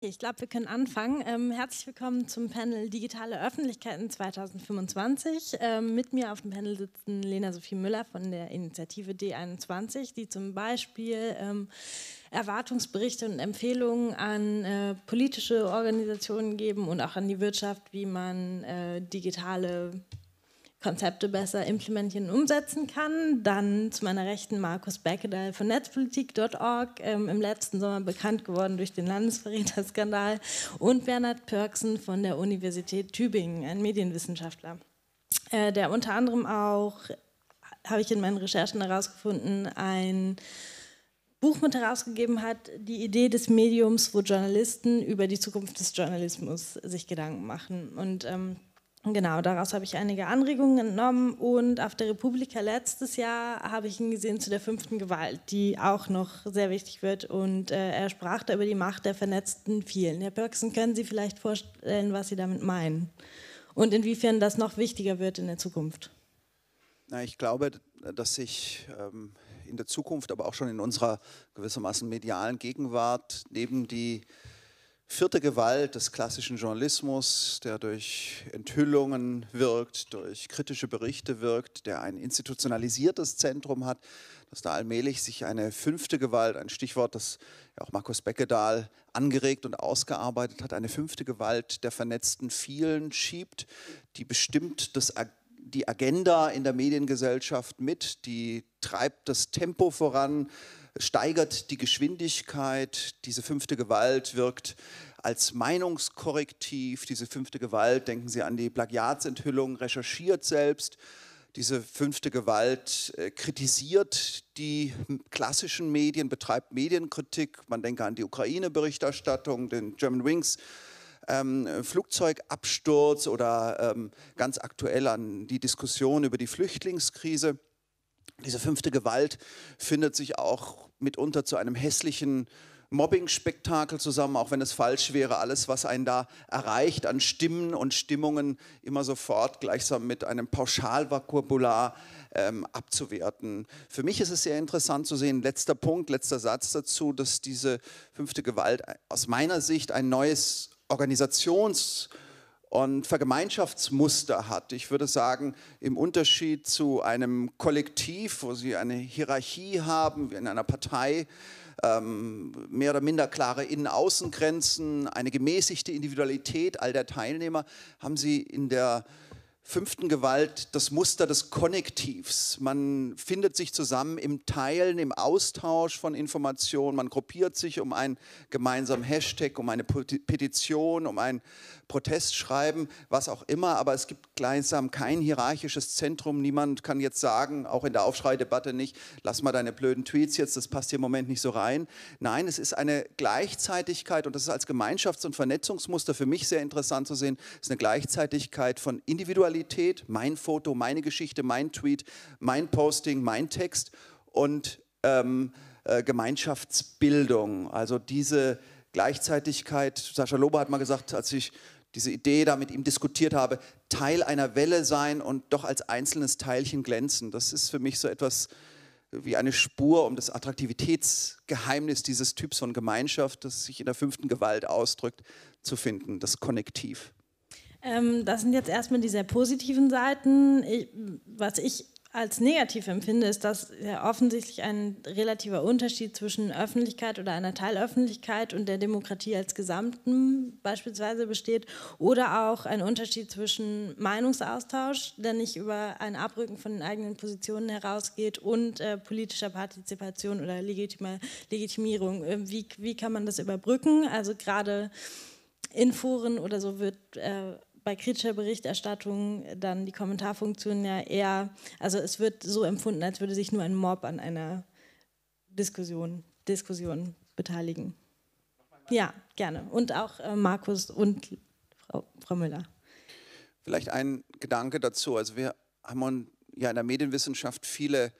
Ich glaube, wir können anfangen. Ähm, herzlich willkommen zum Panel Digitale Öffentlichkeiten 2025. Ähm, mit mir auf dem Panel sitzen Lena Sophie Müller von der Initiative D21, die zum Beispiel ähm, Erwartungsberichte und Empfehlungen an äh, politische Organisationen geben und auch an die Wirtschaft, wie man äh, digitale Konzepte besser implementieren und umsetzen kann. Dann zu meiner Rechten Markus Beckedahl von netzpolitik.org, ähm, im letzten Sommer bekannt geworden durch den Landesverräterskandal und Bernhard Pörksen von der Universität Tübingen, ein Medienwissenschaftler, äh, der unter anderem auch, habe ich in meinen Recherchen herausgefunden, ein Buch mit herausgegeben hat, die Idee des Mediums, wo Journalisten über die Zukunft des Journalismus sich Gedanken machen. Und ähm, Genau, daraus habe ich einige Anregungen entnommen und auf der Republika letztes Jahr habe ich ihn gesehen zu der fünften Gewalt, die auch noch sehr wichtig wird und äh, er sprach da über die Macht der vernetzten vielen. Herr Birksen, können Sie vielleicht vorstellen, was Sie damit meinen und inwiefern das noch wichtiger wird in der Zukunft? Na, ich glaube, dass sich ähm, in der Zukunft, aber auch schon in unserer gewissermaßen medialen Gegenwart neben die vierte Gewalt des klassischen Journalismus, der durch Enthüllungen wirkt, durch kritische Berichte wirkt, der ein institutionalisiertes Zentrum hat, dass da allmählich sich eine fünfte Gewalt, ein Stichwort, das ja auch Markus Beckedahl angeregt und ausgearbeitet hat, eine fünfte Gewalt der vernetzten vielen schiebt, die bestimmt das die Agenda in der Mediengesellschaft mit, die treibt das Tempo voran, steigert die Geschwindigkeit. Diese fünfte Gewalt wirkt als Meinungskorrektiv. Diese fünfte Gewalt, denken Sie an die Plagiatsenthüllung, recherchiert selbst. Diese fünfte Gewalt äh, kritisiert die klassischen Medien, betreibt Medienkritik. Man denke an die Ukraine-Berichterstattung, den German Wings. Ähm, Flugzeugabsturz oder ähm, ganz aktuell an die Diskussion über die Flüchtlingskrise. Diese fünfte Gewalt findet sich auch mitunter zu einem hässlichen Mobbing-Spektakel zusammen, auch wenn es falsch wäre, alles, was einen da erreicht an Stimmen und Stimmungen, immer sofort gleichsam mit einem Pauschalvokabular ähm, abzuwerten. Für mich ist es sehr interessant zu sehen, letzter Punkt, letzter Satz dazu, dass diese fünfte Gewalt aus meiner Sicht ein neues Organisations- und Vergemeinschaftsmuster hat. Ich würde sagen, im Unterschied zu einem Kollektiv, wo Sie eine Hierarchie haben, wie in einer Partei, ähm, mehr oder minder klare Innen-Außengrenzen, eine gemäßigte Individualität all der Teilnehmer, haben Sie in der fünften Gewalt das Muster des Konnektivs. Man findet sich zusammen im Teilen, im Austausch von Informationen, man gruppiert sich um einen gemeinsamen Hashtag, um eine Petition, um ein Protestschreiben, was auch immer, aber es gibt gleichsam kein hierarchisches Zentrum. Niemand kann jetzt sagen, auch in der Aufschreidebatte nicht, lass mal deine blöden Tweets jetzt, das passt hier im Moment nicht so rein. Nein, es ist eine Gleichzeitigkeit und das ist als Gemeinschafts- und Vernetzungsmuster für mich sehr interessant zu sehen, es ist eine Gleichzeitigkeit von Individualität, mein Foto, meine Geschichte, mein Tweet, mein Posting, mein Text und ähm, äh, Gemeinschaftsbildung. Also diese Gleichzeitigkeit, Sascha Lober hat mal gesagt, als ich diese Idee da mit ihm diskutiert habe, Teil einer Welle sein und doch als einzelnes Teilchen glänzen. Das ist für mich so etwas wie eine Spur um das Attraktivitätsgeheimnis dieses Typs von Gemeinschaft, das sich in der fünften Gewalt ausdrückt, zu finden, das Konnektiv. Ähm, das sind jetzt erstmal die sehr positiven Seiten. Ich, was ich als negativ empfinde, ist, dass ja offensichtlich ein relativer Unterschied zwischen Öffentlichkeit oder einer Teilöffentlichkeit und der Demokratie als Gesamten beispielsweise besteht oder auch ein Unterschied zwischen Meinungsaustausch, der nicht über ein Abrücken von den eigenen Positionen herausgeht und äh, politischer Partizipation oder Legitima Legitimierung. Äh, wie, wie kann man das überbrücken? Also gerade in Foren oder so wird äh, bei kritischer Berichterstattung dann die Kommentarfunktion ja eher, also es wird so empfunden, als würde sich nur ein Mob an einer Diskussion, Diskussion beteiligen. Ja, gerne. Und auch äh, Markus und Frau, Frau Müller. Vielleicht ein Gedanke dazu. Also wir haben ja in der Medienwissenschaft viele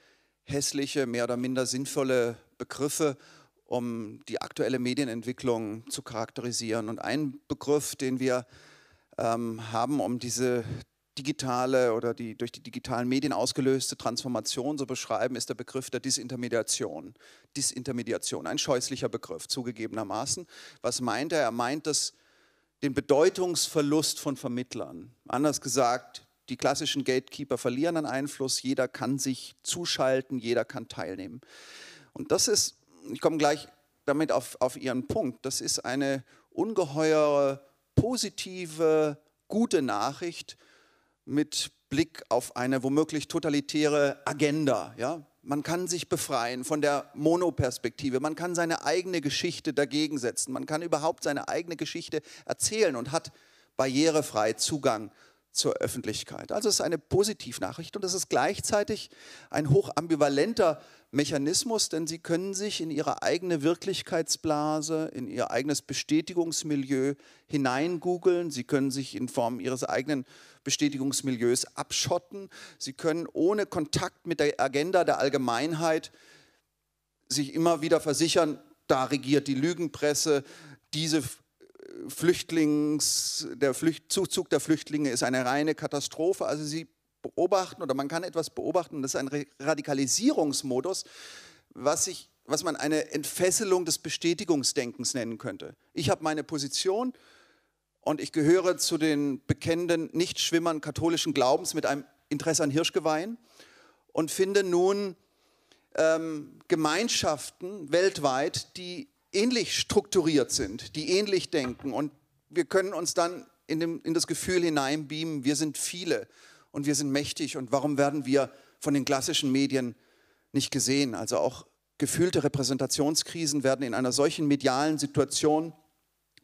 hässliche, mehr oder minder sinnvolle Begriffe, um die aktuelle Medienentwicklung zu charakterisieren. Und ein Begriff, den wir ähm, haben, um diese digitale oder die durch die digitalen Medien ausgelöste Transformation so beschreiben, ist der Begriff der Disintermediation. Disintermediation, ein scheußlicher Begriff, zugegebenermaßen. Was meint er? Er meint das, den Bedeutungsverlust von Vermittlern. Anders gesagt, die klassischen Gatekeeper verlieren an Einfluss, jeder kann sich zuschalten, jeder kann teilnehmen. Und das ist, ich komme gleich damit auf, auf Ihren Punkt, das ist eine ungeheure positive, gute Nachricht mit Blick auf eine womöglich totalitäre Agenda. Ja? Man kann sich befreien von der Monoperspektive, man kann seine eigene Geschichte dagegen setzen, man kann überhaupt seine eigene Geschichte erzählen und hat barrierefrei Zugang zur Öffentlichkeit. Also es ist eine Positivnachricht und es ist gleichzeitig ein hochambivalenter Mechanismus, denn sie können sich in ihre eigene Wirklichkeitsblase, in ihr eigenes Bestätigungsmilieu hineingoogeln. Sie können sich in Form ihres eigenen Bestätigungsmilieus abschotten. Sie können ohne Kontakt mit der Agenda der Allgemeinheit sich immer wieder versichern, da regiert die Lügenpresse, diese Flüchtlings, der Flücht, Zuzug der Flüchtlinge ist eine reine Katastrophe. Also sie beobachten oder man kann etwas beobachten, das ist ein Radikalisierungsmodus, was, ich, was man eine Entfesselung des Bestätigungsdenkens nennen könnte. Ich habe meine Position und ich gehöre zu den bekennenden Nichtschwimmern katholischen Glaubens mit einem Interesse an Hirschgeweihen und finde nun ähm, Gemeinschaften weltweit, die ähnlich strukturiert sind, die ähnlich denken. Und wir können uns dann in, dem, in das Gefühl hineinbeamen, wir sind viele und wir sind mächtig. Und warum werden wir von den klassischen Medien nicht gesehen? Also auch gefühlte Repräsentationskrisen werden in einer solchen medialen Situation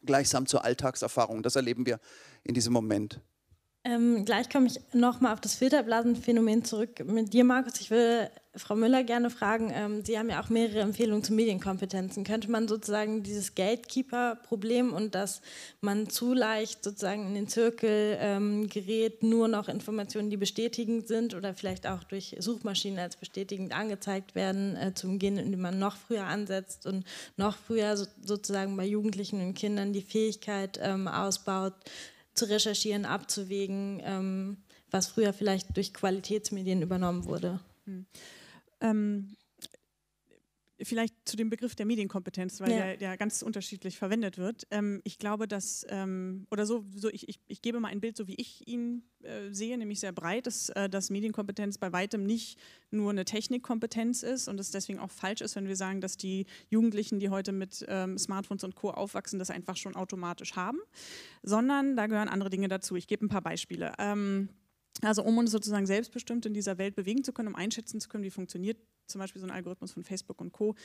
gleichsam zur Alltagserfahrung. Das erleben wir in diesem Moment. Ähm, gleich komme ich nochmal auf das Filterblasenphänomen zurück mit dir, Markus. Ich will Frau Müller gerne fragen, ähm, Sie haben ja auch mehrere Empfehlungen zu Medienkompetenzen. Könnte man sozusagen dieses Gatekeeper-Problem und dass man zu leicht sozusagen in den Zirkel ähm, gerät, nur noch Informationen, die bestätigend sind oder vielleicht auch durch Suchmaschinen als bestätigend angezeigt werden, äh, zu umgehen, indem man noch früher ansetzt und noch früher so, sozusagen bei Jugendlichen und Kindern die Fähigkeit ähm, ausbaut, zu recherchieren, abzuwägen, ähm, was früher vielleicht durch Qualitätsmedien übernommen wurde. Hm. Ähm, vielleicht zu dem Begriff der Medienkompetenz, weil ja. der, der, ganz unterschiedlich verwendet wird. Ähm, ich glaube, dass, ähm, oder so, so ich, ich, ich, gebe mal ein Bild, so wie ich ihn äh, sehe, nämlich sehr breit, dass, äh, dass Medienkompetenz bei weitem nicht nur eine Technikkompetenz ist und es deswegen auch falsch ist, wenn wir sagen, dass die Jugendlichen, die heute mit ähm, Smartphones und Co. aufwachsen, das einfach schon automatisch haben, sondern da gehören andere Dinge dazu. Ich gebe ein paar Beispiele. Also um uns sozusagen selbstbestimmt in dieser Welt bewegen zu können, um einschätzen zu können, wie funktioniert zum Beispiel so ein Algorithmus von Facebook und Co.,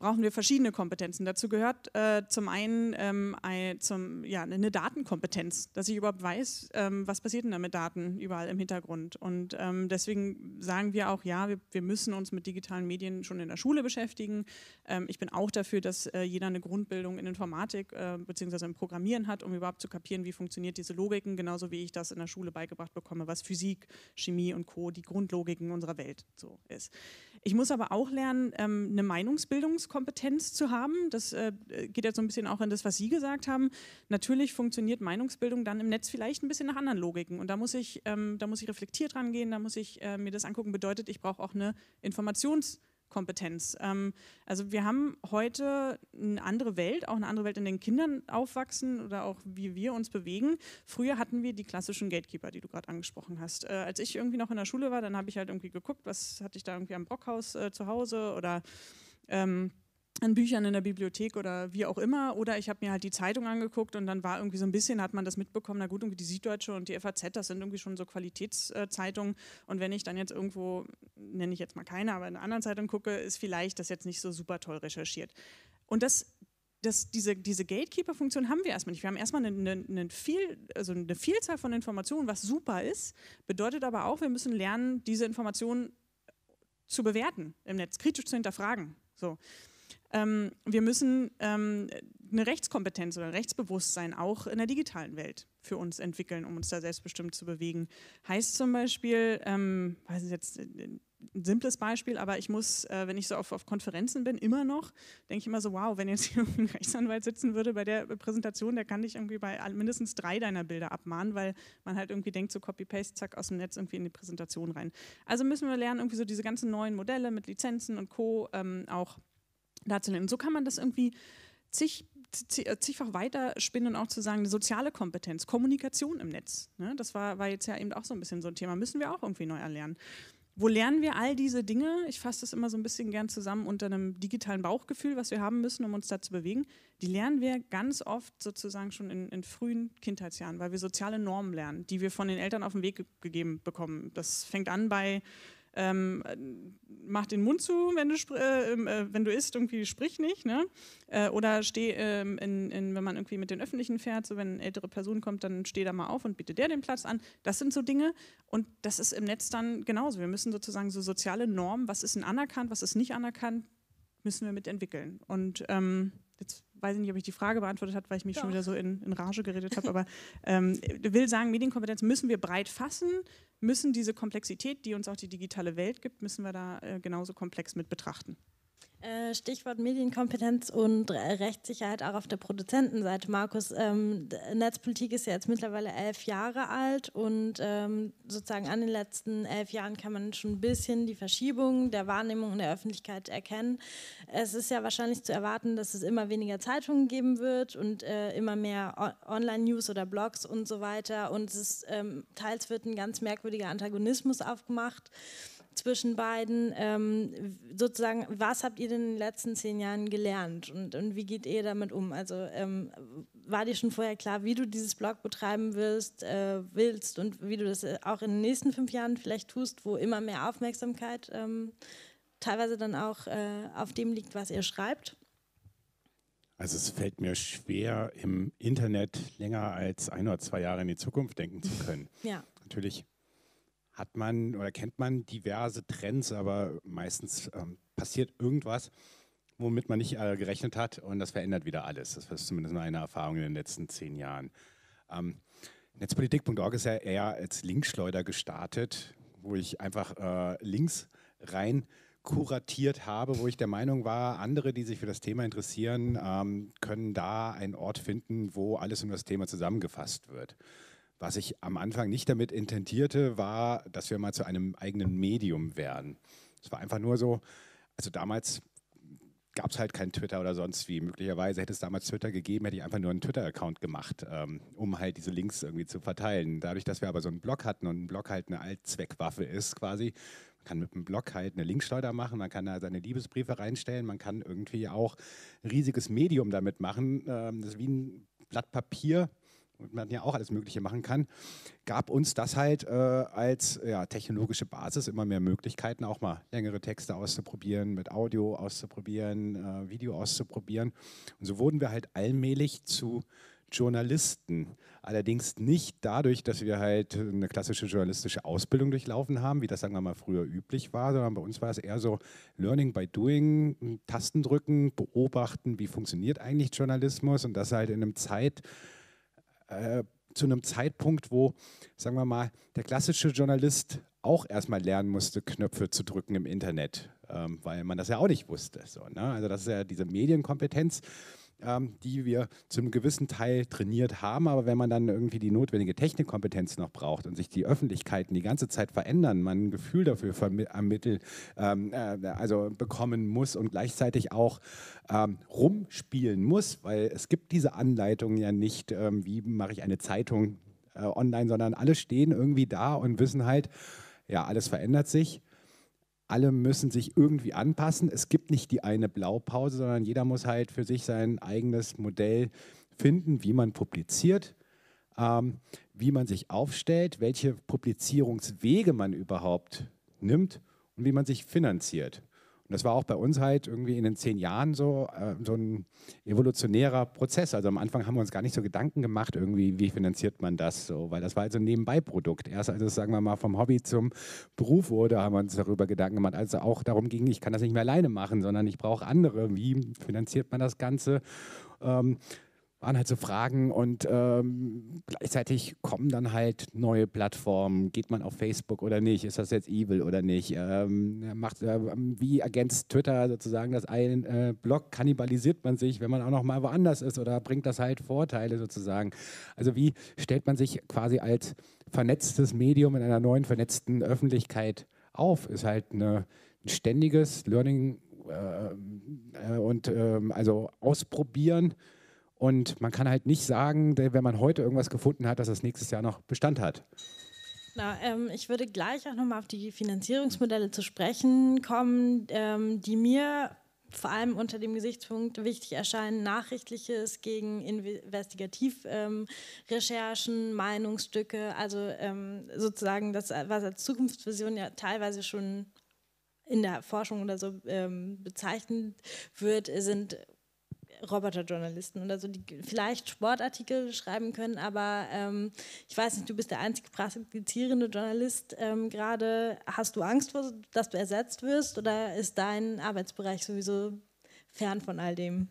brauchen wir verschiedene Kompetenzen. Dazu gehört äh, zum einen ähm, ein, zum, ja, eine Datenkompetenz, dass ich überhaupt weiß, ähm, was passiert denn da mit Daten überall im Hintergrund. Und ähm, deswegen sagen wir auch, ja, wir, wir, müssen uns mit digitalen Medien schon in der Schule beschäftigen. Ähm, ich bin auch dafür, dass äh, jeder eine Grundbildung in Informatik äh, bzw. im Programmieren hat, um überhaupt zu kapieren, wie funktioniert diese Logiken, genauso wie ich das in der Schule beigebracht bekomme, was Physik, Chemie und Co. die Grundlogiken unserer Welt so ist. Ich muss aber auch lernen, ähm, eine Meinungsbildungskompetenz zu haben. Das äh, geht jetzt so ein bisschen auch in das, was Sie gesagt haben. Natürlich funktioniert Meinungsbildung dann im Netz vielleicht ein bisschen nach anderen Logiken. Und da muss ich, ähm, da muss ich reflektiert rangehen, da muss ich äh, mir das angucken. Bedeutet, ich brauche auch eine Informations- Kompetenz. Ähm, also wir haben heute eine andere Welt, auch eine andere Welt, in den Kindern aufwachsen oder auch wie wir uns bewegen. Früher hatten wir die klassischen Gatekeeper, die du gerade angesprochen hast. Äh, als ich irgendwie noch in der Schule war, dann habe ich halt irgendwie geguckt, was hatte ich da irgendwie am Brockhaus äh, zu Hause oder ähm, an Büchern in der Bibliothek oder wie auch immer. Oder ich habe mir halt die Zeitung angeguckt und dann war irgendwie so ein bisschen, hat man das mitbekommen, na gut, irgendwie die Süddeutsche und die FAZ, das sind irgendwie schon so Qualitätszeitungen. Und wenn ich dann jetzt irgendwo, nenne ich jetzt mal keine, aber in einer anderen Zeitung gucke, ist vielleicht das jetzt nicht so super toll recherchiert. Und das das, diese, diese Gatekeeper-Funktion haben wir erstmal nicht. Wir haben erstmal eine, eine, eine, viel, also eine Vielzahl von Informationen, was super ist, bedeutet aber auch, wir müssen lernen, diese Informationen zu bewerten im Netz, kritisch zu hinterfragen. So. Ähm, wir müssen ähm, eine Rechtskompetenz oder ein Rechtsbewusstsein auch in der digitalen Welt für uns entwickeln, um uns da selbstbestimmt zu bewegen. Heißt zum Beispiel, ähm, weiß ich jetzt, ein simples Beispiel, aber ich muss, äh, wenn ich so auf, auf Konferenzen bin, immer noch, denke ich immer so, wow, wenn jetzt hier ein Rechtsanwalt sitzen würde bei der Präsentation, der kann dich irgendwie bei mindestens drei deiner Bilder abmahnen, weil man halt irgendwie denkt, so Copy-Paste, zack, aus dem Netz irgendwie in die Präsentation rein. Also müssen wir lernen, irgendwie so diese ganzen neuen Modelle mit Lizenzen und Co. Ähm, auch darzunehmen. So kann man das irgendwie zig äh, zigfach weiter spinnen und auch zu sagen, eine soziale Kompetenz, Kommunikation im Netz. Ne? Das war, war jetzt ja eben auch so ein bisschen so ein Thema, müssen wir auch irgendwie neu erlernen. Wo lernen wir all diese Dinge? Ich fasse das immer so ein bisschen gern zusammen unter einem digitalen Bauchgefühl, was wir haben müssen, um uns da zu bewegen. Die lernen wir ganz oft sozusagen schon in, in frühen Kindheitsjahren, weil wir soziale Normen lernen, die wir von den Eltern auf den Weg gegeben bekommen. Das fängt an bei ähm, mach den Mund zu, wenn du, äh, ähm, äh, wenn du isst, irgendwie sprich nicht. Ne? Äh, oder steh, ähm, in, in, wenn man irgendwie mit den Öffentlichen fährt, so wenn eine ältere Person kommt, dann steh da mal auf und biete der den Platz an. Das sind so Dinge und das ist im Netz dann genauso. Wir müssen sozusagen so soziale Normen, was ist denn anerkannt, was ist nicht anerkannt, müssen wir mitentwickeln. Und ähm, jetzt weiß ich nicht, ob ich die Frage beantwortet habe, weil ich mich Doch. schon wieder so in, in Rage geredet habe, aber ähm, will sagen, Medienkompetenz müssen wir breit fassen, müssen diese Komplexität, die uns auch die digitale Welt gibt, müssen wir da äh, genauso komplex mit betrachten. Äh, Stichwort Medienkompetenz und Rechtssicherheit auch auf der Produzentenseite. Markus, ähm, Netzpolitik ist ja jetzt mittlerweile elf Jahre alt und ähm, sozusagen an den letzten elf Jahren kann man schon ein bisschen die Verschiebung der Wahrnehmung in der Öffentlichkeit erkennen. Es ist ja wahrscheinlich zu erwarten, dass es immer weniger Zeitungen geben wird und äh, immer mehr Online-News oder Blogs und so weiter. Und es ist, ähm, teils wird ein ganz merkwürdiger Antagonismus aufgemacht zwischen beiden. Ähm, sozusagen, was habt ihr denn in den letzten zehn Jahren gelernt und, und wie geht ihr damit um? Also ähm, war dir schon vorher klar, wie du dieses Blog betreiben wirst, äh, willst und wie du das äh, auch in den nächsten fünf Jahren vielleicht tust, wo immer mehr Aufmerksamkeit ähm, teilweise dann auch äh, auf dem liegt, was ihr schreibt? Also es fällt mir schwer, im Internet länger als ein oder zwei Jahre in die Zukunft denken zu können. Ja. Natürlich hat man oder kennt man diverse Trends, aber meistens ähm, passiert irgendwas, womit man nicht äh, gerechnet hat und das verändert wieder alles. Das ist zumindest meine Erfahrung in den letzten zehn Jahren. Ähm, Netzpolitik.org ist ja eher als Linkschleuder gestartet, wo ich einfach äh, Links rein kuratiert habe, wo ich der Meinung war, andere, die sich für das Thema interessieren, ähm, können da einen Ort finden, wo alles um das Thema zusammengefasst wird. Was ich am Anfang nicht damit intendierte, war, dass wir mal zu einem eigenen Medium werden. Es war einfach nur so, also damals gab es halt kein Twitter oder sonst wie. Möglicherweise hätte es damals Twitter gegeben, hätte ich einfach nur einen Twitter-Account gemacht, ähm, um halt diese Links irgendwie zu verteilen. Dadurch, dass wir aber so einen Blog hatten und ein Blog halt eine Allzweckwaffe ist quasi, man kann mit einem Blog halt eine Linkschleuder machen, man kann da seine Liebesbriefe reinstellen, man kann irgendwie auch ein riesiges Medium damit machen. Ähm, das ist wie ein Blatt Papier, und man ja auch alles Mögliche machen kann, gab uns das halt äh, als ja, technologische Basis immer mehr Möglichkeiten, auch mal längere Texte auszuprobieren, mit Audio auszuprobieren, äh, Video auszuprobieren. Und so wurden wir halt allmählich zu Journalisten. Allerdings nicht dadurch, dass wir halt eine klassische journalistische Ausbildung durchlaufen haben, wie das, sagen wir mal, früher üblich war, sondern bei uns war es eher so Learning by Doing, Tasten drücken, beobachten, wie funktioniert eigentlich Journalismus und das halt in einem Zeit, äh, zu einem Zeitpunkt, wo, sagen wir mal, der klassische Journalist auch erstmal lernen musste, Knöpfe zu drücken im Internet, ähm, weil man das ja auch nicht wusste. So, ne? Also das ist ja diese Medienkompetenz ähm, die wir zu einem gewissen Teil trainiert haben. Aber wenn man dann irgendwie die notwendige Technikkompetenz noch braucht und sich die Öffentlichkeiten die ganze Zeit verändern, man ein Gefühl dafür ermittelt, ähm, äh, also bekommen muss und gleichzeitig auch ähm, rumspielen muss, weil es gibt diese Anleitungen ja nicht, ähm, wie mache ich eine Zeitung äh, online, sondern alle stehen irgendwie da und wissen halt, ja, alles verändert sich alle müssen sich irgendwie anpassen. Es gibt nicht die eine Blaupause, sondern jeder muss halt für sich sein eigenes Modell finden, wie man publiziert, ähm, wie man sich aufstellt, welche Publizierungswege man überhaupt nimmt und wie man sich finanziert. Und das war auch bei uns halt irgendwie in den zehn Jahren so, äh, so ein evolutionärer Prozess. Also am Anfang haben wir uns gar nicht so Gedanken gemacht, irgendwie, wie finanziert man das so, weil das war halt so ein Nebenbeiprodukt. Erst als es, sagen wir mal, vom Hobby zum Beruf wurde, haben wir uns darüber Gedanken gemacht, als es auch darum ging, ich kann das nicht mehr alleine machen, sondern ich brauche andere. Wie finanziert man das Ganze? Ähm, waren halt so Fragen und ähm, gleichzeitig kommen dann halt neue Plattformen. Geht man auf Facebook oder nicht? Ist das jetzt evil oder nicht? Ähm, macht, äh, wie ergänzt Twitter sozusagen das einen äh, Blog? Kannibalisiert man sich, wenn man auch noch mal woanders ist oder bringt das halt Vorteile sozusagen? Also wie stellt man sich quasi als vernetztes Medium in einer neuen vernetzten Öffentlichkeit auf? Ist halt eine, ein ständiges Learning äh, äh und ähm, also ausprobieren und man kann halt nicht sagen, wenn man heute irgendwas gefunden hat, dass das nächstes Jahr noch Bestand hat. Na, ähm, ich würde gleich auch nochmal auf die Finanzierungsmodelle zu sprechen kommen, ähm, die mir vor allem unter dem Gesichtspunkt wichtig erscheinen, Nachrichtliches gegen Investigativrecherchen, ähm, Meinungsstücke, also ähm, sozusagen das, was als Zukunftsvision ja teilweise schon in der Forschung oder so ähm, bezeichnet wird, sind Roboterjournalisten oder so, die vielleicht Sportartikel schreiben können, aber ähm, ich weiß nicht, du bist der einzige praktizierende Journalist ähm, gerade. Hast du Angst, dass du ersetzt wirst oder ist dein Arbeitsbereich sowieso fern von all dem?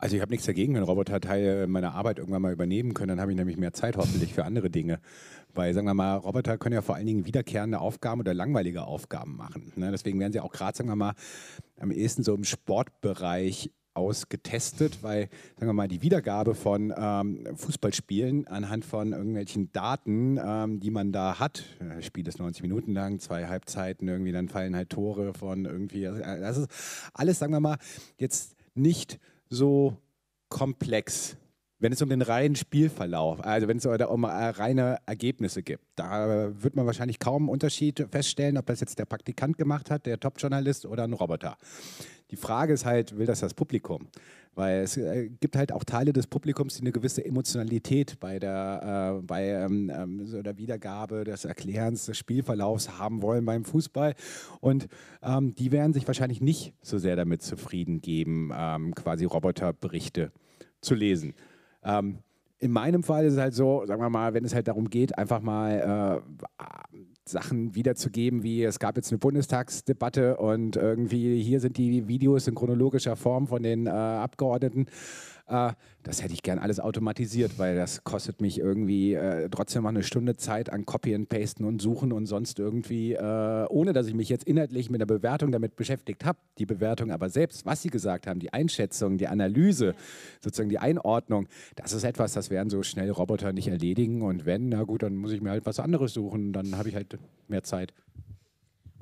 Also ich habe nichts dagegen, wenn Roboter Teile meiner Arbeit irgendwann mal übernehmen können, dann habe ich nämlich mehr Zeit hoffentlich für andere Dinge. Weil, sagen wir mal, Roboter können ja vor allen Dingen wiederkehrende Aufgaben oder langweilige Aufgaben machen. Ne? Deswegen werden sie auch gerade, sagen wir mal, am ehesten so im Sportbereich ausgetestet, weil, sagen wir mal, die Wiedergabe von ähm, Fußballspielen anhand von irgendwelchen Daten, ähm, die man da hat, das Spiel ist 90 Minuten lang, zwei Halbzeiten, irgendwie dann fallen halt Tore von irgendwie, also, äh, das ist alles, sagen wir mal, jetzt nicht so komplex. Wenn es um den reinen Spielverlauf, also wenn es um äh, reine Ergebnisse gibt, da wird man wahrscheinlich kaum einen Unterschied feststellen, ob das jetzt der Praktikant gemacht hat, der Top-Journalist oder ein Roboter. Die Frage ist halt, will das das Publikum? Weil es äh, gibt halt auch Teile des Publikums, die eine gewisse Emotionalität bei der, äh, bei, ähm, ähm, so der Wiedergabe des Erklärens des Spielverlaufs haben wollen beim Fußball. Und ähm, die werden sich wahrscheinlich nicht so sehr damit zufrieden geben, ähm, quasi Roboterberichte zu lesen. Ähm, in meinem Fall ist es halt so, sagen wir mal, wenn es halt darum geht, einfach mal äh, Sachen wiederzugeben, wie es gab jetzt eine Bundestagsdebatte und irgendwie hier sind die Videos in chronologischer Form von den äh, Abgeordneten. Äh, das hätte ich gern alles automatisiert, weil das kostet mich irgendwie äh, trotzdem mal eine Stunde Zeit an Copy and Pasten und Suchen und sonst irgendwie, äh, ohne dass ich mich jetzt inhaltlich mit der Bewertung damit beschäftigt habe. Die Bewertung aber selbst, was sie gesagt haben, die Einschätzung, die Analyse, sozusagen die Einordnung, das ist etwas, das werden so schnell Roboter nicht erledigen. Und wenn, na gut, dann muss ich mir halt was anderes suchen, dann habe ich halt mehr Zeit.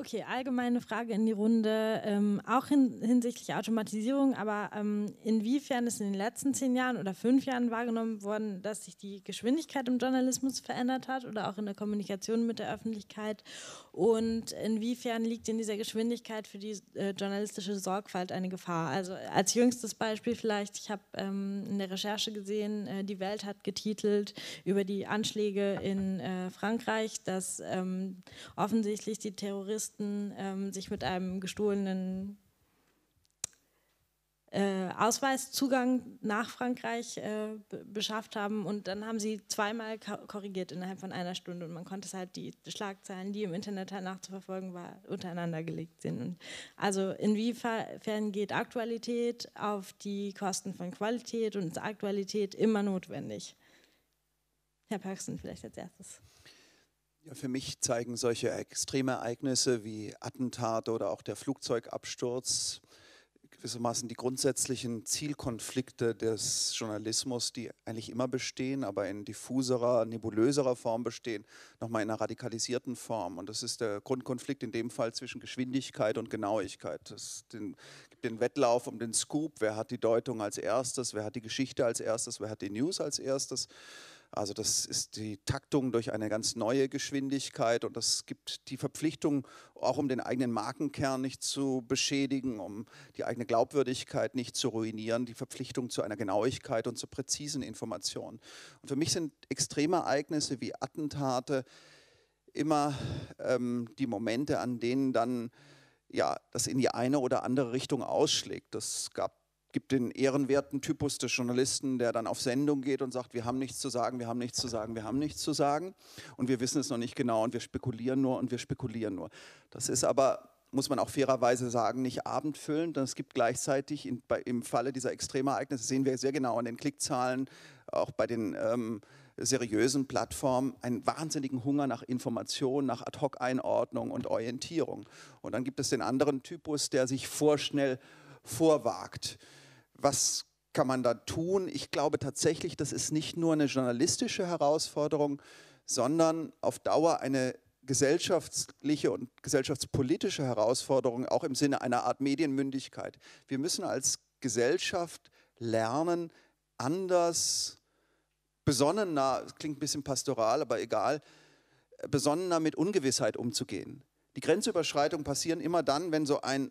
Okay, allgemeine Frage in die Runde, ähm, auch hin, hinsichtlich Automatisierung, aber ähm, inwiefern ist in den letzten zehn Jahren oder fünf Jahren wahrgenommen worden, dass sich die Geschwindigkeit im Journalismus verändert hat oder auch in der Kommunikation mit der Öffentlichkeit? Und inwiefern liegt in dieser Geschwindigkeit für die äh, journalistische Sorgfalt eine Gefahr? Also als jüngstes Beispiel vielleicht, ich habe ähm, in der Recherche gesehen, äh, die Welt hat getitelt über die Anschläge in äh, Frankreich, dass ähm, offensichtlich die Terroristen Touristen ähm, sich mit einem gestohlenen äh, Ausweiszugang nach Frankreich äh, beschafft haben und dann haben sie zweimal korrigiert innerhalb von einer Stunde und man konnte es halt die Schlagzeilen, die im Internet halt nachzuverfolgen war, untereinander gelegt sind. Und also inwiefern geht Aktualität auf die Kosten von Qualität und ist Aktualität immer notwendig? Herr Paxton vielleicht als erstes. Ja, für mich zeigen solche Extremereignisse wie Attentate oder auch der Flugzeugabsturz gewissermaßen die grundsätzlichen Zielkonflikte des Journalismus, die eigentlich immer bestehen, aber in diffuserer, nebulöserer Form bestehen, nochmal in einer radikalisierten Form. Und das ist der Grundkonflikt in dem Fall zwischen Geschwindigkeit und Genauigkeit. Es gibt den Wettlauf um den Scoop, wer hat die Deutung als erstes, wer hat die Geschichte als erstes, wer hat die News als erstes. Also das ist die Taktung durch eine ganz neue Geschwindigkeit und das gibt die Verpflichtung, auch um den eigenen Markenkern nicht zu beschädigen, um die eigene Glaubwürdigkeit nicht zu ruinieren, die Verpflichtung zu einer Genauigkeit und zu präzisen Informationen. Und für mich sind extreme Ereignisse wie Attentate immer ähm, die Momente, an denen dann ja, das in die eine oder andere Richtung ausschlägt. Das gab gibt den ehrenwerten Typus des Journalisten, der dann auf Sendung geht und sagt, wir haben nichts zu sagen, wir haben nichts zu sagen, wir haben nichts zu sagen und wir wissen es noch nicht genau und wir spekulieren nur und wir spekulieren nur. Das ist aber muss man auch fairerweise sagen, nicht abendfüllend. Es gibt gleichzeitig in, bei, im Falle dieser Extremereignisse, sehen wir sehr genau an den Klickzahlen, auch bei den ähm, seriösen Plattformen, einen wahnsinnigen Hunger nach Information, nach Ad-Hoc-Einordnung und Orientierung. Und dann gibt es den anderen Typus, der sich vorschnell vorwagt. Was kann man da tun? Ich glaube tatsächlich, das ist nicht nur eine journalistische Herausforderung, sondern auf Dauer eine gesellschaftliche und gesellschaftspolitische Herausforderung, auch im Sinne einer Art Medienmündigkeit. Wir müssen als Gesellschaft lernen, anders, besonnener, klingt ein bisschen pastoral, aber egal, besonnener mit Ungewissheit umzugehen. Die Grenzüberschreitungen passieren immer dann, wenn so ein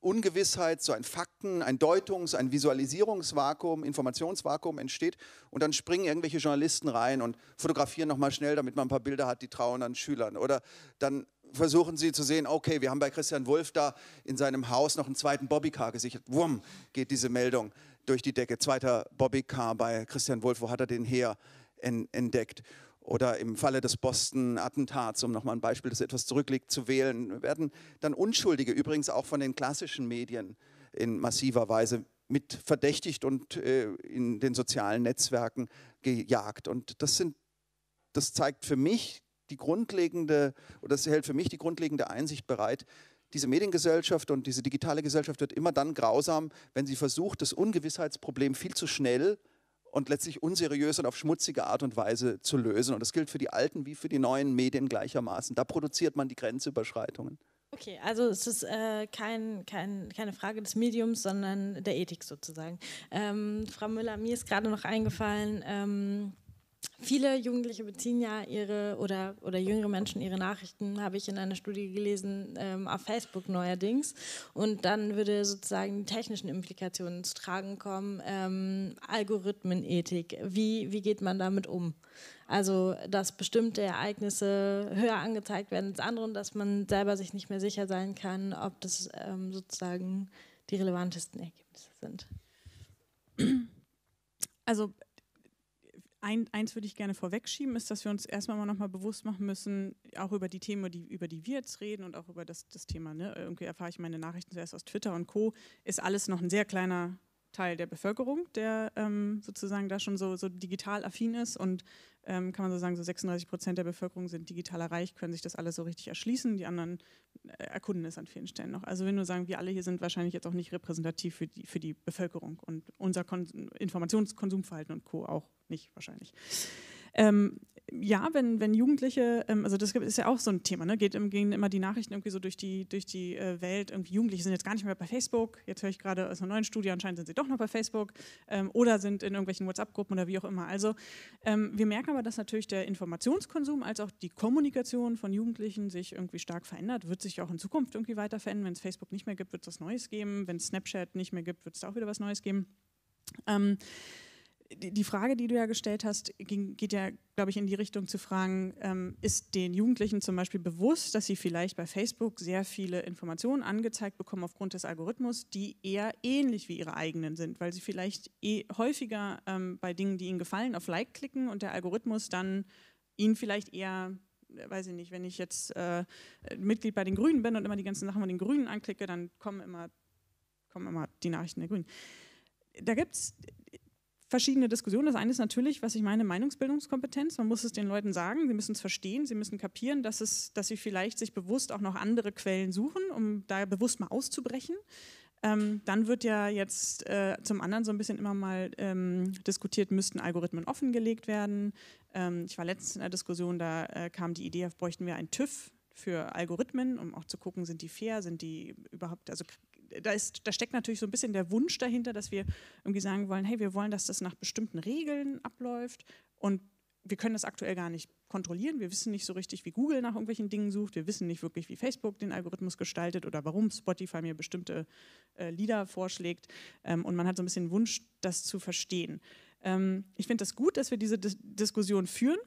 Ungewissheit, so ein Fakten-, ein Deutungs-, ein Visualisierungsvakuum, Informationsvakuum entsteht und dann springen irgendwelche Journalisten rein und fotografieren nochmal schnell, damit man ein paar Bilder hat, die trauen an Schülern. Oder dann versuchen sie zu sehen, okay, wir haben bei Christian Wulff da in seinem Haus noch einen zweiten Bobbycar gesichert. Wumm, geht diese Meldung durch die Decke. Zweiter Bobbycar bei Christian Wulff, wo hat er den her entdeckt? Oder im Falle des Boston-Attentats, um nochmal ein Beispiel, das etwas zurückliegt, zu wählen, werden dann Unschuldige, übrigens auch von den klassischen Medien in massiver Weise mit verdächtigt und äh, in den sozialen Netzwerken gejagt. Und das, sind, das zeigt für mich die grundlegende, oder das hält für mich die grundlegende Einsicht bereit, diese Mediengesellschaft und diese digitale Gesellschaft wird immer dann grausam, wenn sie versucht, das Ungewissheitsproblem viel zu schnell und letztlich unseriös und auf schmutzige Art und Weise zu lösen. Und das gilt für die alten wie für die neuen Medien gleichermaßen. Da produziert man die Grenzüberschreitungen. Okay, also es ist äh, kein, kein, keine Frage des Mediums, sondern der Ethik sozusagen. Ähm, Frau Müller, mir ist gerade noch eingefallen, ähm, Viele Jugendliche beziehen ja ihre oder, oder jüngere Menschen ihre Nachrichten, habe ich in einer Studie gelesen, ähm, auf Facebook neuerdings. Und dann würde sozusagen die technischen Implikationen zu tragen kommen. Ähm, Algorithmenethik, wie, wie geht man damit um? Also, dass bestimmte Ereignisse höher angezeigt werden als andere und dass man selber sich nicht mehr sicher sein kann, ob das ähm, sozusagen die relevantesten Ergebnisse sind. Also ein, eins würde ich gerne vorwegschieben, ist, dass wir uns erstmal mal nochmal bewusst machen müssen, auch über die Themen, die, über die wir jetzt reden und auch über das, das Thema, ne? irgendwie erfahre ich meine Nachrichten zuerst aus Twitter und Co., ist alles noch ein sehr kleiner Teil der Bevölkerung, der ähm, sozusagen da schon so, so digital affin ist und ähm, kann man so sagen, so 36 Prozent der Bevölkerung sind digital erreicht, können sich das alles so richtig erschließen. Die anderen erkunden es an vielen Stellen noch. Also wenn wir sagen, wir alle hier sind wahrscheinlich jetzt auch nicht repräsentativ für die, für die Bevölkerung und unser Kon Informationskonsumverhalten und Co. auch nicht wahrscheinlich. Ähm, ja, wenn, wenn Jugendliche, ähm, also das ist ja auch so ein Thema, ne? Geht, gehen immer die Nachrichten irgendwie so durch die, durch die äh, Welt. Irgendwie Jugendliche sind jetzt gar nicht mehr bei Facebook. Jetzt höre ich gerade aus einer neuen Studie, anscheinend sind sie doch noch bei Facebook ähm, oder sind in irgendwelchen WhatsApp-Gruppen oder wie auch immer. Also ähm, wir merken aber, dass natürlich der Informationskonsum als auch die Kommunikation von Jugendlichen sich irgendwie stark verändert. Wird sich auch in Zukunft irgendwie weiter verändern. Wenn es Facebook nicht mehr gibt, wird es was Neues geben. Wenn es Snapchat nicht mehr gibt, wird es auch wieder was Neues geben. Die Frage, die du ja gestellt hast, ging, geht ja, glaube ich, in die Richtung zu fragen, ähm, ist den Jugendlichen zum Beispiel bewusst, dass sie vielleicht bei Facebook sehr viele Informationen angezeigt bekommen aufgrund des Algorithmus, die eher ähnlich wie ihre eigenen sind, weil sie vielleicht eh häufiger ähm, bei Dingen, die ihnen gefallen, auf Like klicken und der Algorithmus dann ihnen vielleicht eher äh, weiß ich nicht, wenn ich jetzt äh, Mitglied bei den Grünen bin und immer die ganzen Sachen von den Grünen anklicke, dann kommen immer, kommen immer die Nachrichten der Grünen. Da gibt es verschiedene Diskussionen. Das eine ist natürlich, was ich meine, Meinungsbildungskompetenz. Man muss es den Leuten sagen, sie müssen es verstehen, sie müssen kapieren, dass, es, dass sie vielleicht sich bewusst auch noch andere Quellen suchen, um da bewusst mal auszubrechen. Ähm, dann wird ja jetzt äh, zum anderen so ein bisschen immer mal ähm, diskutiert, müssten Algorithmen offengelegt werden. Ähm, ich war letztens in einer Diskussion, da äh, kam die Idee, bräuchten wir einen TÜV für Algorithmen, um auch zu gucken, sind die fair, sind die überhaupt, also da, ist, da steckt natürlich so ein bisschen der Wunsch dahinter, dass wir irgendwie sagen wollen, hey, wir wollen, dass das nach bestimmten Regeln abläuft und wir können das aktuell gar nicht kontrollieren. Wir wissen nicht so richtig, wie Google nach irgendwelchen Dingen sucht. Wir wissen nicht wirklich, wie Facebook den Algorithmus gestaltet oder warum Spotify mir bestimmte äh, Lieder vorschlägt. Ähm, und man hat so ein bisschen Wunsch, das zu verstehen. Ähm, ich finde das gut, dass wir diese Dis Diskussion führen.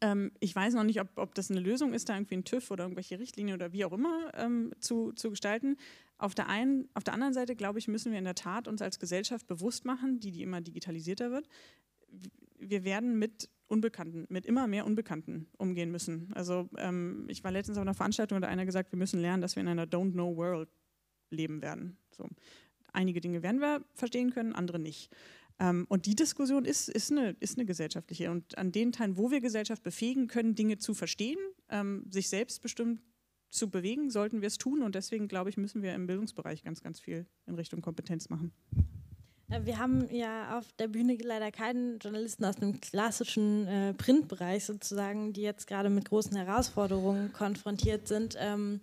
Ähm, ich weiß noch nicht, ob, ob, das eine Lösung ist, da irgendwie ein TÜV oder irgendwelche Richtlinien oder wie auch immer ähm, zu, zu gestalten. Auf der, einen, auf der anderen Seite, glaube ich, müssen wir in der Tat uns als Gesellschaft bewusst machen, die, die immer digitalisierter wird, wir werden mit Unbekannten, mit immer mehr Unbekannten umgehen müssen. Also ähm, ich war letztens auf einer Veranstaltung da einer gesagt, wir müssen lernen, dass wir in einer Don't Know World leben werden. So. Einige Dinge werden wir verstehen können, andere nicht. Ähm, und die Diskussion ist, ist, eine, ist eine gesellschaftliche. Und an den Teilen, wo wir Gesellschaft befähigen können, Dinge zu verstehen, ähm, sich selbstbestimmt zu bewegen, sollten wir es tun. Und deswegen, glaube ich, müssen wir im Bildungsbereich ganz, ganz viel in Richtung Kompetenz machen. Wir haben ja auf der Bühne leider keinen Journalisten aus dem klassischen äh, Printbereich sozusagen, die jetzt gerade mit großen Herausforderungen konfrontiert sind. Ähm,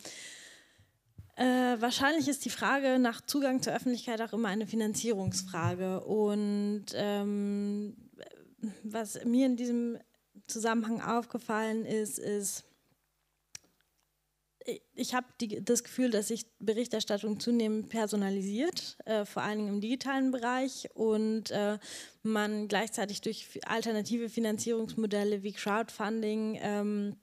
äh, wahrscheinlich ist die Frage nach Zugang zur Öffentlichkeit auch immer eine Finanzierungsfrage. Und ähm, was mir in diesem Zusammenhang aufgefallen ist, ist, ich habe das Gefühl, dass sich Berichterstattung zunehmend personalisiert, äh, vor allen Dingen im digitalen Bereich und äh, man gleichzeitig durch alternative Finanzierungsmodelle wie Crowdfunding ähm,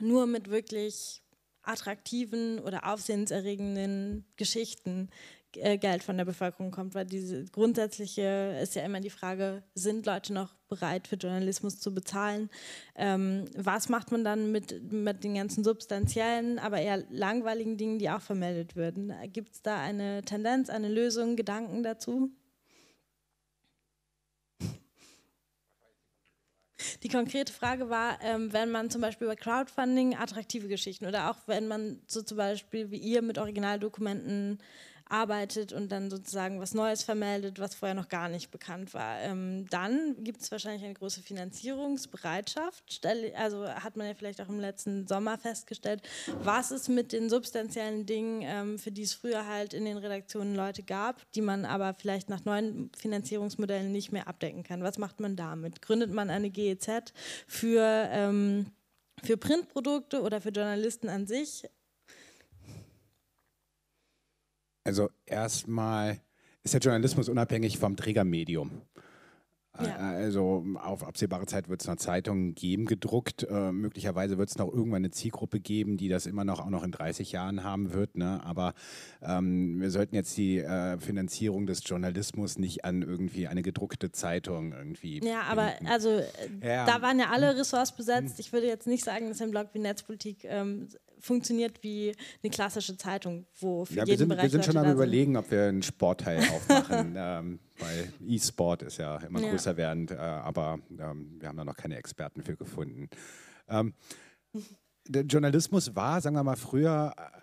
nur mit wirklich attraktiven oder aufsehenserregenden Geschichten äh, Geld von der Bevölkerung kommt, weil diese grundsätzliche ist ja immer die Frage, sind Leute noch bereit für Journalismus zu bezahlen? Ähm, was macht man dann mit, mit den ganzen substanziellen, aber eher langweiligen Dingen, die auch vermeldet würden? Gibt es da eine Tendenz, eine Lösung, Gedanken dazu? Die konkrete Frage war, ähm, wenn man zum Beispiel bei Crowdfunding attraktive Geschichten oder auch wenn man so zum Beispiel wie ihr mit Originaldokumenten arbeitet und dann sozusagen was Neues vermeldet, was vorher noch gar nicht bekannt war. Ähm, dann gibt es wahrscheinlich eine große Finanzierungsbereitschaft. Also hat man ja vielleicht auch im letzten Sommer festgestellt, was ist mit den substanziellen Dingen, ähm, für die es früher halt in den Redaktionen Leute gab, die man aber vielleicht nach neuen Finanzierungsmodellen nicht mehr abdecken kann. Was macht man damit? Gründet man eine GEZ für, ähm, für Printprodukte oder für Journalisten an sich? Also erstmal ist der Journalismus unabhängig vom Trägermedium. Ja. Also auf absehbare Zeit wird es noch Zeitungen geben, gedruckt. Äh, möglicherweise wird es noch irgendwann eine Zielgruppe geben, die das immer noch auch noch in 30 Jahren haben wird. Ne? Aber ähm, wir sollten jetzt die äh, Finanzierung des Journalismus nicht an irgendwie eine gedruckte Zeitung irgendwie. Ja, aber binden. also äh, ja. da waren ja alle Ressorts besetzt. Ich würde jetzt nicht sagen, dass ein Blog wie Netzpolitik ähm, funktioniert wie eine klassische Zeitung, wo für ja, jeden wir sind, Bereich Wir sind schon am überlegen, ob wir einen Sportteil aufmachen, ähm, weil E-Sport ist ja immer ja. größer werdend, äh, aber ähm, wir haben da noch keine Experten für gefunden. Ähm, der Journalismus war, sagen wir mal, früher äh,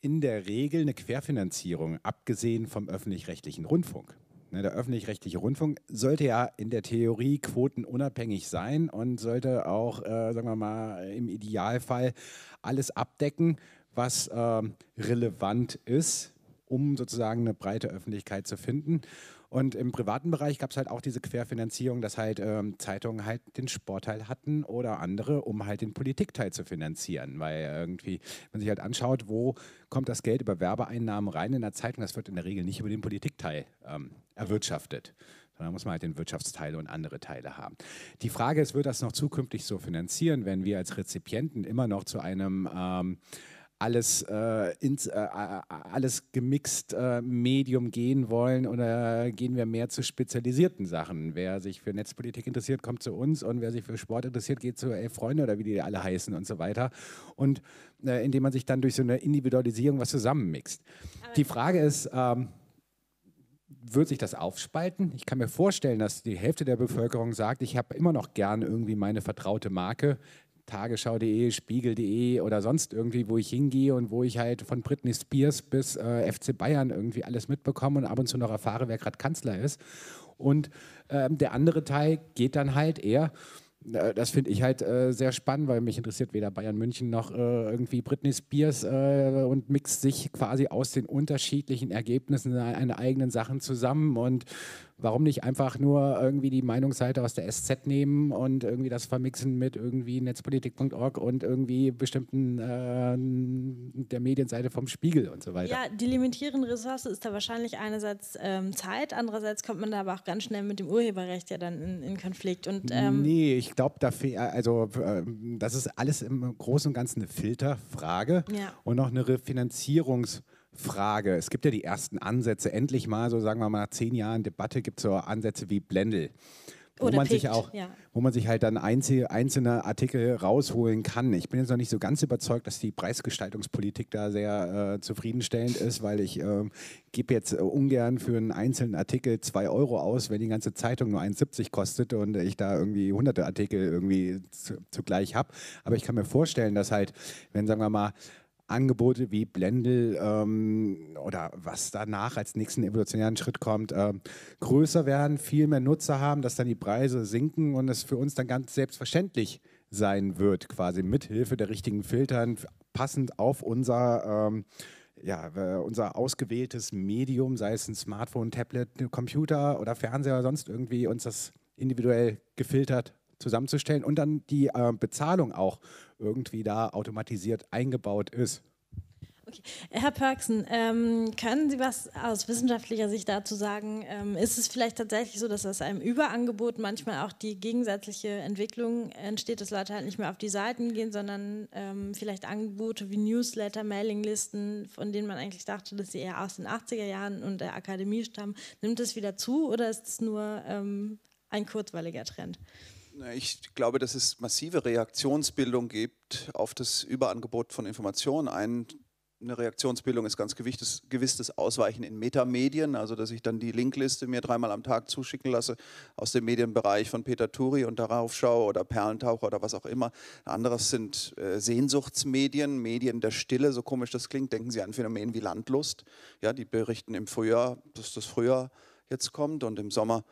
in der Regel eine Querfinanzierung, abgesehen vom öffentlich-rechtlichen Rundfunk. Ne, der öffentlich-rechtliche Rundfunk sollte ja in der Theorie quotenunabhängig sein und sollte auch, äh, sagen wir mal, im Idealfall alles abdecken, was äh, relevant ist, um sozusagen eine breite Öffentlichkeit zu finden. Und im privaten Bereich gab es halt auch diese Querfinanzierung, dass halt ähm, Zeitungen halt den Sportteil hatten oder andere, um halt den Politikteil zu finanzieren. Weil irgendwie, wenn man sich halt anschaut, wo kommt das Geld über Werbeeinnahmen rein in der Zeitung, das wird in der Regel nicht über den Politikteil ähm, erwirtschaftet. Sondern muss man halt den Wirtschaftsteile und andere Teile haben. Die Frage ist, wird das noch zukünftig so finanzieren, wenn wir als Rezipienten immer noch zu einem ähm, alles, äh, ins, äh, alles gemixt äh, Medium gehen wollen oder gehen wir mehr zu spezialisierten Sachen? Wer sich für Netzpolitik interessiert, kommt zu uns und wer sich für Sport interessiert, geht zu Elf Freunde oder wie die alle heißen und so weiter. Und äh, indem man sich dann durch so eine Individualisierung was zusammenmixt. Aber die Frage ist, ähm, wird sich das aufspalten? Ich kann mir vorstellen, dass die Hälfte der Bevölkerung sagt, ich habe immer noch gern irgendwie meine vertraute Marke, tagesschau.de, spiegel.de oder sonst irgendwie, wo ich hingehe und wo ich halt von Britney Spears bis äh, FC Bayern irgendwie alles mitbekomme und ab und zu noch erfahre, wer gerade Kanzler ist. Und äh, der andere Teil geht dann halt eher äh, das finde ich halt äh, sehr spannend, weil mich interessiert weder Bayern München noch äh, irgendwie Britney Spears äh, und mixt sich quasi aus den unterschiedlichen Ergebnissen seine eigenen Sachen zusammen und warum nicht einfach nur irgendwie die Meinungsseite aus der SZ nehmen und irgendwie das vermixen mit irgendwie netzpolitik.org und irgendwie bestimmten äh, der Medienseite vom Spiegel und so weiter. Ja, die limitierende Ressource ist da wahrscheinlich einerseits ähm, Zeit, andererseits kommt man da aber auch ganz schnell mit dem Urheberrecht ja dann in, in Konflikt. Und, ähm nee, ich glaube, da also äh, das ist alles im Großen und Ganzen eine Filterfrage ja. und noch eine Refinanzierungsfrage. Frage. Es gibt ja die ersten Ansätze, endlich mal, so sagen wir mal, nach zehn Jahren Debatte gibt es so Ansätze wie Blendel. wo Oder man sich pickt, auch, ja. wo man sich halt dann einzel, einzelne Artikel rausholen kann. Ich bin jetzt noch nicht so ganz überzeugt, dass die Preisgestaltungspolitik da sehr äh, zufriedenstellend ist, weil ich ähm, gebe jetzt äh, ungern für einen einzelnen Artikel 2 Euro aus, wenn die ganze Zeitung nur 1,70 kostet und ich da irgendwie hunderte Artikel irgendwie zu, zugleich habe. Aber ich kann mir vorstellen, dass halt, wenn sagen wir mal Angebote wie Blendel ähm, oder was danach als nächsten evolutionären Schritt kommt, ähm, größer werden, viel mehr Nutzer haben, dass dann die Preise sinken und es für uns dann ganz selbstverständlich sein wird, quasi mithilfe der richtigen Filtern, passend auf unser, ähm, ja, unser ausgewähltes Medium, sei es ein Smartphone, Tablet, Computer oder Fernseher oder sonst irgendwie, uns das individuell gefiltert zusammenzustellen und dann die äh, Bezahlung auch irgendwie da automatisiert eingebaut ist. Okay. Herr Perksen, ähm, können Sie was aus wissenschaftlicher Sicht dazu sagen? Ähm, ist es vielleicht tatsächlich so, dass aus einem Überangebot manchmal auch die gegensätzliche Entwicklung entsteht, dass Leute halt nicht mehr auf die Seiten gehen, sondern ähm, vielleicht Angebote wie Newsletter, Mailinglisten, von denen man eigentlich dachte, dass sie eher aus den 80er Jahren und der Akademie stammen, nimmt es wieder zu oder ist es nur ähm, ein kurzweiliger Trend? Ich glaube, dass es massive Reaktionsbildung gibt auf das Überangebot von Informationen. Ein, eine Reaktionsbildung ist ganz gewiss das, gewiss das Ausweichen in Metamedien, also dass ich dann die Linkliste mir dreimal am Tag zuschicken lasse aus dem Medienbereich von Peter Turi und darauf schaue oder Perlentaucher oder was auch immer. Anderes sind äh, Sehnsuchtsmedien, Medien der Stille, so komisch das klingt. Denken Sie an Phänomene wie Landlust. Ja, die berichten im Frühjahr, dass das Frühjahr jetzt kommt und im Sommer,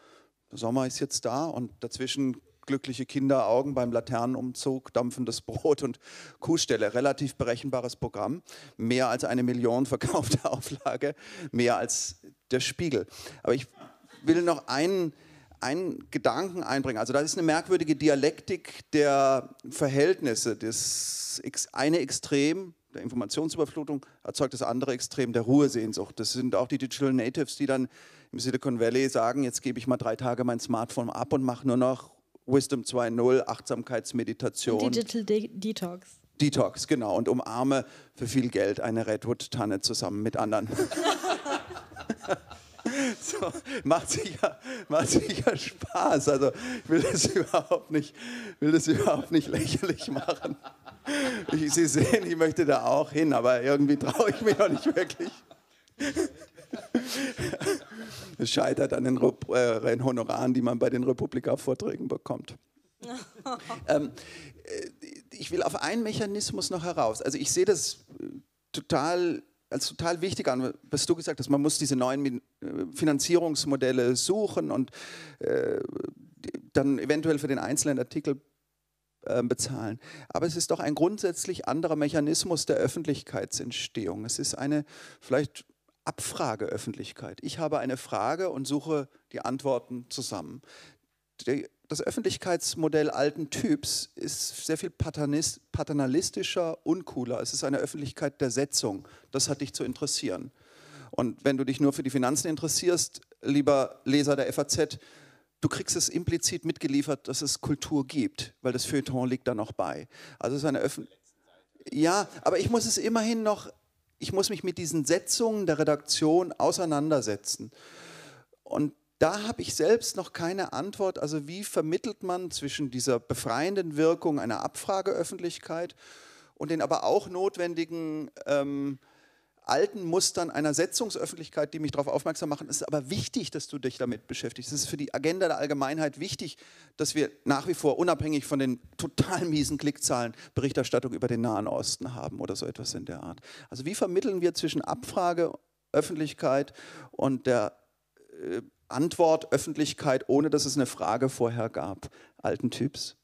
Sommer ist jetzt da und dazwischen glückliche Kinderaugen beim Laternenumzug, dampfendes Brot und Kuhstelle. Relativ berechenbares Programm. Mehr als eine Million verkaufte Auflage, mehr als der Spiegel. Aber ich will noch einen, einen Gedanken einbringen. Also das ist eine merkwürdige Dialektik der Verhältnisse. Das eine Extrem der Informationsüberflutung erzeugt das andere Extrem der Ruhesehnsucht. Das sind auch die Digital Natives, die dann im Silicon Valley sagen, jetzt gebe ich mal drei Tage mein Smartphone ab und mache nur noch Wisdom 2.0, Achtsamkeitsmeditation. Und Digital De Detox. Detox, genau. Und umarme für viel Geld eine Redwood-Tanne zusammen mit anderen. so, macht, sicher, macht sicher Spaß. Also ich will das überhaupt nicht, will das überhaupt nicht lächerlich machen. Ich, Sie sehen, ich möchte da auch hin, aber irgendwie traue ich mich auch nicht wirklich. Es scheitert an den, äh, Honoraren, die man bei den Republika-Vorträgen bekommt. ähm, äh, ich will auf einen Mechanismus noch heraus. Also ich sehe das äh, total als total wichtig an, was du gesagt hast. Man muss diese neuen äh, Finanzierungsmodelle suchen und äh, dann eventuell für den einzelnen Artikel bezahlen. Aber es ist doch ein grundsätzlich anderer Mechanismus der Öffentlichkeitsentstehung. Es ist eine vielleicht Abfrageöffentlichkeit. Ich habe eine Frage und suche die Antworten zusammen. Das Öffentlichkeitsmodell alten Typs ist sehr viel paternalistischer, uncooler. Es ist eine Öffentlichkeit der Setzung. Das hat dich zu interessieren. Und wenn du dich nur für die Finanzen interessierst, lieber Leser der FAZ, du kriegst es implizit mitgeliefert, dass es Kultur gibt, weil das Feuilleton liegt da noch bei. Also es ist eine Öffentlichkeit. Ja, aber ich muss es immerhin noch ich muss mich mit diesen Setzungen der Redaktion auseinandersetzen. Und da habe ich selbst noch keine Antwort. Also wie vermittelt man zwischen dieser befreienden Wirkung einer Abfrageöffentlichkeit und den aber auch notwendigen ähm, alten Mustern einer Setzungsöffentlichkeit, die mich darauf aufmerksam machen. Es ist aber wichtig, dass du dich damit beschäftigst. Es ist für die Agenda der Allgemeinheit wichtig, dass wir nach wie vor unabhängig von den total miesen Klickzahlen Berichterstattung über den Nahen Osten haben oder so etwas in der Art. Also wie vermitteln wir zwischen Abfrage, Öffentlichkeit und der äh, Antwort Öffentlichkeit, ohne dass es eine Frage vorher gab, alten Typs?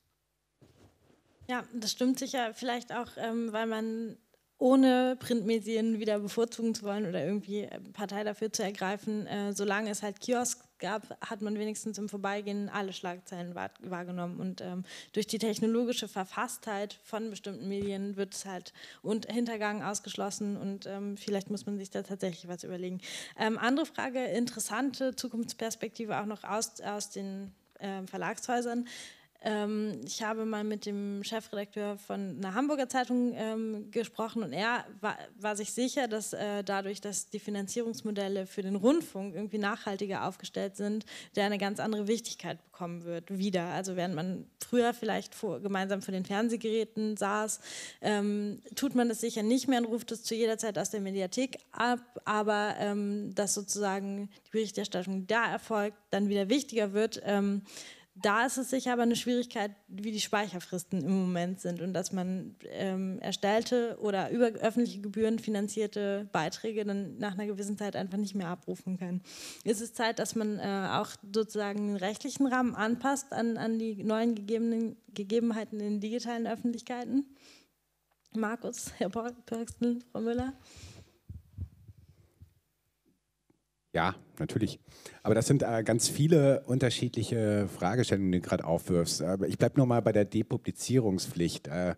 Ja, das stimmt sicher. Vielleicht auch, ähm, weil man ohne Printmedien wieder bevorzugen zu wollen oder irgendwie Partei dafür zu ergreifen. Äh, solange es halt Kiosk gab, hat man wenigstens im Vorbeigehen alle Schlagzeilen wahr, wahrgenommen. Und ähm, durch die technologische Verfasstheit von bestimmten Medien wird es halt und Hintergang ausgeschlossen und ähm, vielleicht muss man sich da tatsächlich was überlegen. Ähm, andere Frage, interessante Zukunftsperspektive auch noch aus, aus den äh, Verlagshäusern ähm, ich habe mal mit dem Chefredakteur von einer Hamburger Zeitung ähm, gesprochen und er war, war sich sicher, dass äh, dadurch, dass die Finanzierungsmodelle für den Rundfunk irgendwie nachhaltiger aufgestellt sind, der eine ganz andere Wichtigkeit bekommen wird wieder. Also während man früher vielleicht vor, gemeinsam vor den Fernsehgeräten saß, ähm, tut man das sicher nicht mehr und ruft es zu jeder Zeit aus der Mediathek ab, aber ähm, dass sozusagen die Berichterstattung da erfolgt, dann wieder wichtiger wird ähm, da ist es sicher aber eine Schwierigkeit, wie die Speicherfristen im Moment sind und dass man ähm, erstellte oder über öffentliche Gebühren finanzierte Beiträge dann nach einer gewissen Zeit einfach nicht mehr abrufen kann. Ist es Zeit, dass man äh, auch sozusagen den rechtlichen Rahmen anpasst an, an die neuen gegebenen, Gegebenheiten in digitalen Öffentlichkeiten? Markus, Herr Pörkstel, Frau Müller? Ja, natürlich. Aber das sind äh, ganz viele unterschiedliche Fragestellungen, die du gerade aufwirfst. Aber ich bleibe nochmal bei der Depublizierungspflicht. Äh,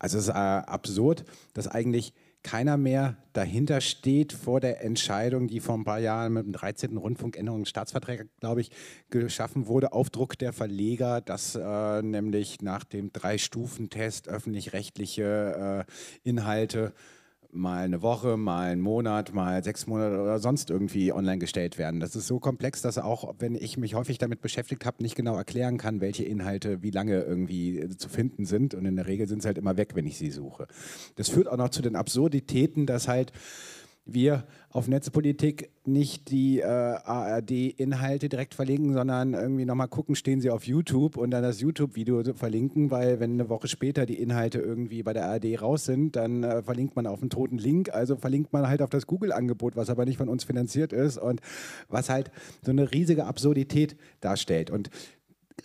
also es ist äh, absurd, dass eigentlich keiner mehr dahinter steht vor der Entscheidung, die vor ein paar Jahren mit dem 13. Rundfunkänderungsstaatsvertrag, glaube ich, geschaffen wurde, auf Druck der Verleger, dass äh, nämlich nach dem Drei-Stufen-Test öffentlich-rechtliche äh, Inhalte mal eine Woche, mal einen Monat, mal sechs Monate oder sonst irgendwie online gestellt werden. Das ist so komplex, dass auch, wenn ich mich häufig damit beschäftigt habe, nicht genau erklären kann, welche Inhalte wie lange irgendwie äh, zu finden sind. Und in der Regel sind sie halt immer weg, wenn ich sie suche. Das führt auch noch zu den Absurditäten, dass halt wir auf Netzpolitik nicht die äh, ARD-Inhalte direkt verlinken, sondern irgendwie nochmal gucken, stehen sie auf YouTube und dann das YouTube-Video verlinken, weil wenn eine Woche später die Inhalte irgendwie bei der ARD raus sind, dann äh, verlinkt man auf einen toten Link, also verlinkt man halt auf das Google-Angebot, was aber nicht von uns finanziert ist und was halt so eine riesige Absurdität darstellt. Und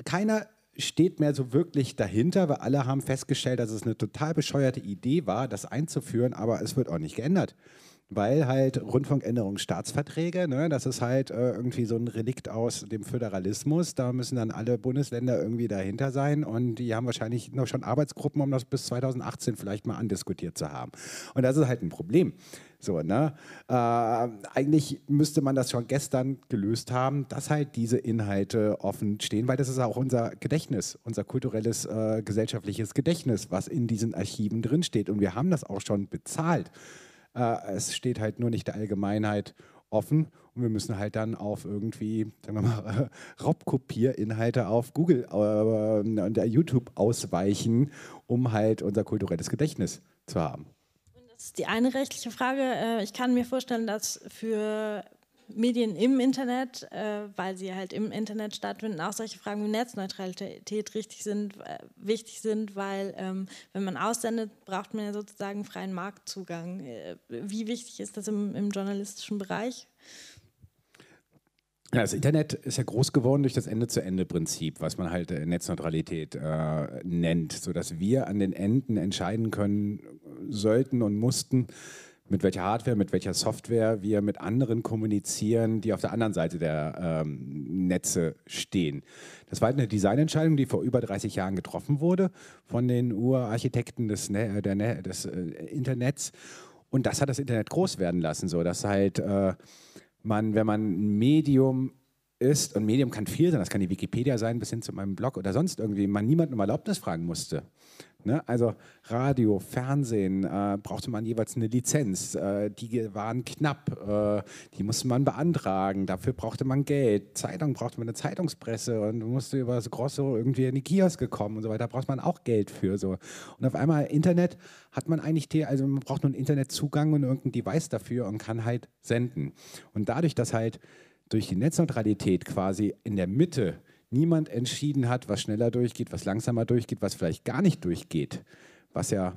keiner steht mehr so wirklich dahinter, weil alle haben festgestellt, dass es eine total bescheuerte Idee war, das einzuführen, aber es wird auch nicht geändert weil halt Rundfunkänderungsstaatsverträge, ne, das ist halt äh, irgendwie so ein Relikt aus dem Föderalismus. Da müssen dann alle Bundesländer irgendwie dahinter sein und die haben wahrscheinlich noch schon Arbeitsgruppen, um das bis 2018 vielleicht mal andiskutiert zu haben. Und das ist halt ein Problem. So, ne? Äh, eigentlich müsste man das schon gestern gelöst haben, dass halt diese Inhalte offen stehen, weil das ist auch unser Gedächtnis, unser kulturelles, äh, gesellschaftliches Gedächtnis, was in diesen Archiven drinsteht. Und wir haben das auch schon bezahlt. Äh, es steht halt nur nicht der Allgemeinheit offen und wir müssen halt dann auf irgendwie, sagen wir mal, Raubkopierinhalte auf Google äh, und YouTube ausweichen, um halt unser kulturelles Gedächtnis zu haben. Das ist die eine rechtliche Frage. Äh, ich kann mir vorstellen, dass für Medien im Internet, äh, weil sie halt im Internet stattfinden, auch solche Fragen wie Netzneutralität richtig sind, äh, wichtig sind, weil ähm, wenn man aussendet, braucht man ja sozusagen freien Marktzugang. Äh, wie wichtig ist das im, im journalistischen Bereich? Ja, das Internet ist ja groß geworden durch das Ende-zu-Ende-Prinzip, was man halt äh, Netzneutralität äh, nennt, sodass wir an den Enden entscheiden können sollten und mussten, mit welcher Hardware, mit welcher Software wir mit anderen kommunizieren, die auf der anderen Seite der ähm, Netze stehen. Das war eine Designentscheidung, die vor über 30 Jahren getroffen wurde von den Urarchitekten des, ne ne des äh, Internets. Und das hat das Internet groß werden lassen, so dass halt äh, man, wenn man ein Medium ist, und Medium kann viel sein, das kann die Wikipedia sein, bis hin zu meinem Blog oder sonst irgendwie, man niemanden um Erlaubnis fragen musste. Ne? Also Radio, Fernsehen äh, brauchte man jeweils eine Lizenz. Äh, die waren knapp, äh, die musste man beantragen. Dafür brauchte man Geld. Zeitung brauchte man eine Zeitungspresse und musste über das Grosso irgendwie in die Kioske kommen und so weiter. Da braucht man auch Geld für. So. Und auf einmal Internet hat man eigentlich, also man braucht nur einen Internetzugang und irgendein Device dafür und kann halt senden. Und dadurch, dass halt durch die Netzneutralität quasi in der Mitte niemand entschieden hat, was schneller durchgeht, was langsamer durchgeht, was vielleicht gar nicht durchgeht, was ja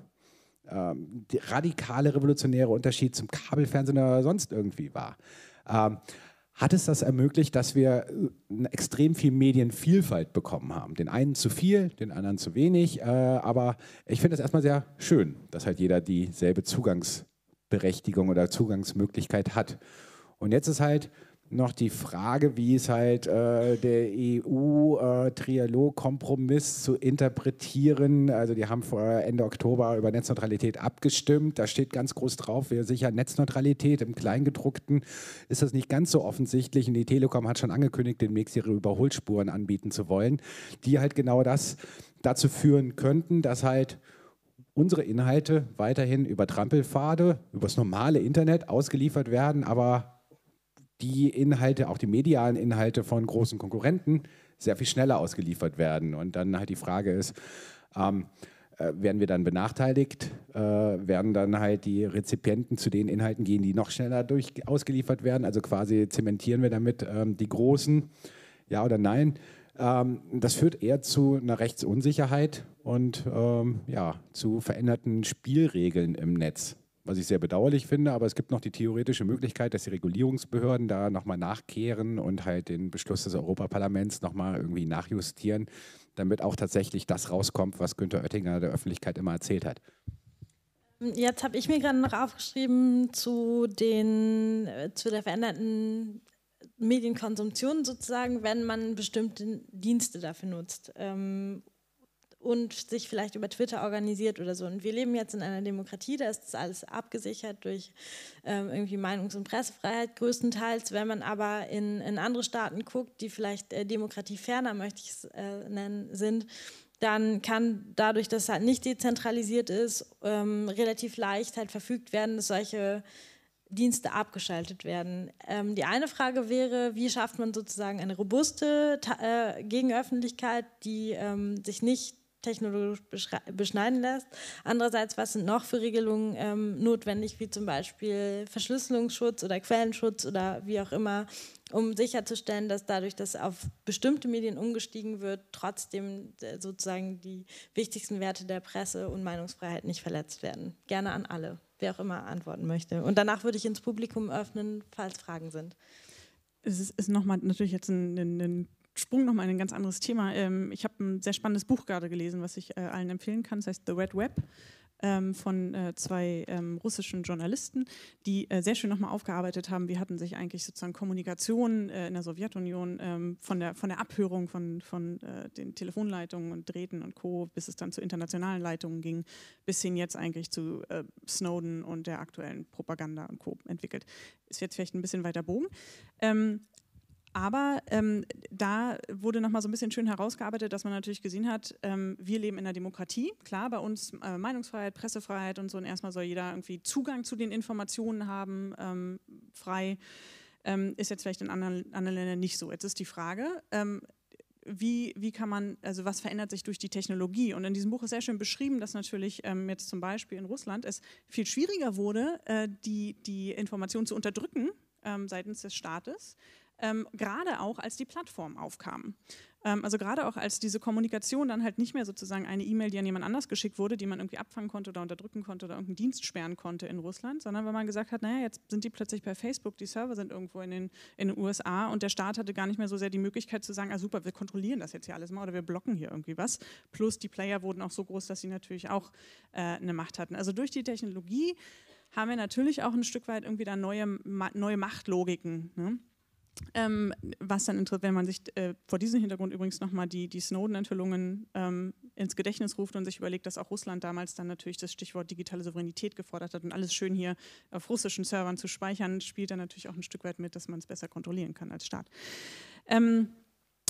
ähm, der radikale revolutionäre Unterschied zum Kabelfernsehen oder sonst irgendwie war. Ähm, hat es das ermöglicht, dass wir äh, extrem viel Medienvielfalt bekommen haben. Den einen zu viel, den anderen zu wenig. Äh, aber ich finde es erstmal sehr schön, dass halt jeder dieselbe Zugangsberechtigung oder Zugangsmöglichkeit hat. Und jetzt ist halt noch die Frage, wie es halt äh, der EU-Trialog-Kompromiss äh, zu interpretieren. Also die haben vor Ende Oktober über Netzneutralität abgestimmt. Da steht ganz groß drauf, wir sichern Netzneutralität. Im Kleingedruckten ist das nicht ganz so offensichtlich. Und die Telekom hat schon angekündigt, demnächst ihre Überholspuren anbieten zu wollen, die halt genau das dazu führen könnten, dass halt unsere Inhalte weiterhin über Trampelpfade, übers normale Internet ausgeliefert werden, aber die Inhalte, auch die medialen Inhalte von großen Konkurrenten sehr viel schneller ausgeliefert werden. Und dann halt die Frage ist, ähm, äh, werden wir dann benachteiligt? Äh, werden dann halt die Rezipienten zu den Inhalten gehen, die noch schneller durch ausgeliefert werden? Also quasi zementieren wir damit ähm, die Großen? Ja oder nein? Ähm, das führt eher zu einer Rechtsunsicherheit und ähm, ja, zu veränderten Spielregeln im Netz was ich sehr bedauerlich finde, aber es gibt noch die theoretische Möglichkeit, dass die Regulierungsbehörden da nochmal nachkehren und halt den Beschluss des Europaparlaments nochmal irgendwie nachjustieren, damit auch tatsächlich das rauskommt, was Günter Oettinger der Öffentlichkeit immer erzählt hat. Jetzt habe ich mir gerade noch aufgeschrieben zu, den, äh, zu der veränderten Medienkonsumption sozusagen, wenn man bestimmte Dienste dafür nutzt. Ähm, und sich vielleicht über Twitter organisiert oder so. Und wir leben jetzt in einer Demokratie, da ist das alles abgesichert durch ähm, irgendwie Meinungs- und Pressefreiheit größtenteils. Wenn man aber in, in andere Staaten guckt, die vielleicht äh, demokratieferner, möchte ich es äh, nennen, sind, dann kann dadurch, dass es halt nicht dezentralisiert ist, ähm, relativ leicht halt verfügt werden, dass solche Dienste abgeschaltet werden. Ähm, die eine Frage wäre, wie schafft man sozusagen eine robuste äh, Gegenöffentlichkeit, die ähm, sich nicht technologisch beschneiden lässt. Andererseits, was sind noch für Regelungen ähm, notwendig, wie zum Beispiel Verschlüsselungsschutz oder Quellenschutz oder wie auch immer, um sicherzustellen, dass dadurch, dass auf bestimmte Medien umgestiegen wird, trotzdem äh, sozusagen die wichtigsten Werte der Presse und Meinungsfreiheit nicht verletzt werden. Gerne an alle, wer auch immer antworten möchte. Und danach würde ich ins Publikum öffnen, falls Fragen sind. Es ist, ist nochmal natürlich jetzt ein, ein, ein Sprung nochmal in ein ganz anderes Thema. Ähm, ich habe ein sehr spannendes Buch gerade gelesen, was ich äh, allen empfehlen kann. Das heißt The Red Web ähm, von äh, zwei ähm, russischen Journalisten, die äh, sehr schön nochmal aufgearbeitet haben, wie hatten sich eigentlich sozusagen Kommunikation in der Sowjetunion von, der, von der Abhörung von, von den Telefonleitungen und Drähten und Co., bis es dann zu internationalen Leitungen ging, bis hin jetzt eigentlich zu Snowden und der aktuellen Propaganda und Co. entwickelt. Ist jetzt vielleicht ein bisschen weiter Bogen. Aber ähm, da wurde nochmal so ein bisschen schön herausgearbeitet, dass man natürlich gesehen hat, ähm, wir leben in einer Demokratie. Klar, bei uns äh, Meinungsfreiheit, Pressefreiheit und so. Und erstmal soll jeder irgendwie Zugang zu den Informationen haben, ähm, frei. Ähm, ist jetzt vielleicht in anderen, anderen Ländern nicht so. Jetzt ist die Frage, ähm, wie, wie kann man, also was verändert sich durch die Technologie? Und in diesem Buch ist sehr schön beschrieben, dass natürlich ähm, jetzt zum Beispiel in Russland es viel schwieriger wurde, äh, die, die Informationen zu unterdrücken ähm, seitens des Staates ähm, gerade auch als die Plattform aufkam. Ähm, also gerade auch als diese Kommunikation dann halt nicht mehr sozusagen eine E-Mail, die an jemand anders geschickt wurde, die man irgendwie abfangen konnte oder unterdrücken konnte oder irgendeinen Dienst sperren konnte in Russland, sondern wenn man gesagt hat, naja, jetzt sind die plötzlich bei Facebook, die Server sind irgendwo in den, in den USA und der Staat hatte gar nicht mehr so sehr die Möglichkeit zu sagen, ah super, wir kontrollieren das jetzt hier alles mal oder wir blocken hier irgendwie was. Plus die Player wurden auch so groß, dass sie natürlich auch äh, eine Macht hatten. Also durch die Technologie haben wir natürlich auch ein Stück weit irgendwie da neue, neue Machtlogiken. Ne? Ähm, was dann interessant, wenn man sich äh, vor diesem Hintergrund übrigens nochmal die, die Snowden-Enthüllungen ähm, ins Gedächtnis ruft und sich überlegt, dass auch Russland damals dann natürlich das Stichwort digitale Souveränität gefordert hat und alles schön hier auf russischen Servern zu speichern, spielt dann natürlich auch ein Stück weit mit, dass man es besser kontrollieren kann als Staat. Ähm,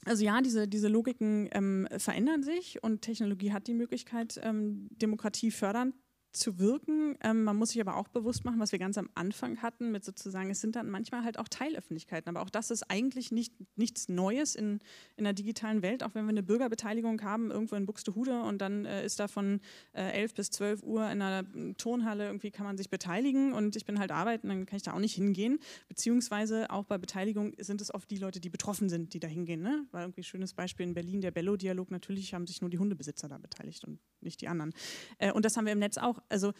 also ja, diese, diese Logiken ähm, verändern sich und Technologie hat die Möglichkeit, ähm, Demokratie fördernd zu wirken. Ähm, man muss sich aber auch bewusst machen, was wir ganz am Anfang hatten, mit sozusagen, es sind dann manchmal halt auch Teilöffentlichkeiten. Aber auch das ist eigentlich nicht, nichts Neues in, in der digitalen Welt, auch wenn wir eine Bürgerbeteiligung haben, irgendwo in Buxtehude und dann äh, ist da von äh, 11 bis 12 Uhr in einer Turnhalle, irgendwie kann man sich beteiligen und ich bin halt arbeiten, dann kann ich da auch nicht hingehen. Beziehungsweise auch bei Beteiligung sind es oft die Leute, die betroffen sind, die da hingehen. Ne? War irgendwie ein schönes Beispiel in Berlin, der Bello-Dialog, natürlich haben sich nur die Hundebesitzer da beteiligt und nicht die anderen. Äh, und das haben wir im Netz auch also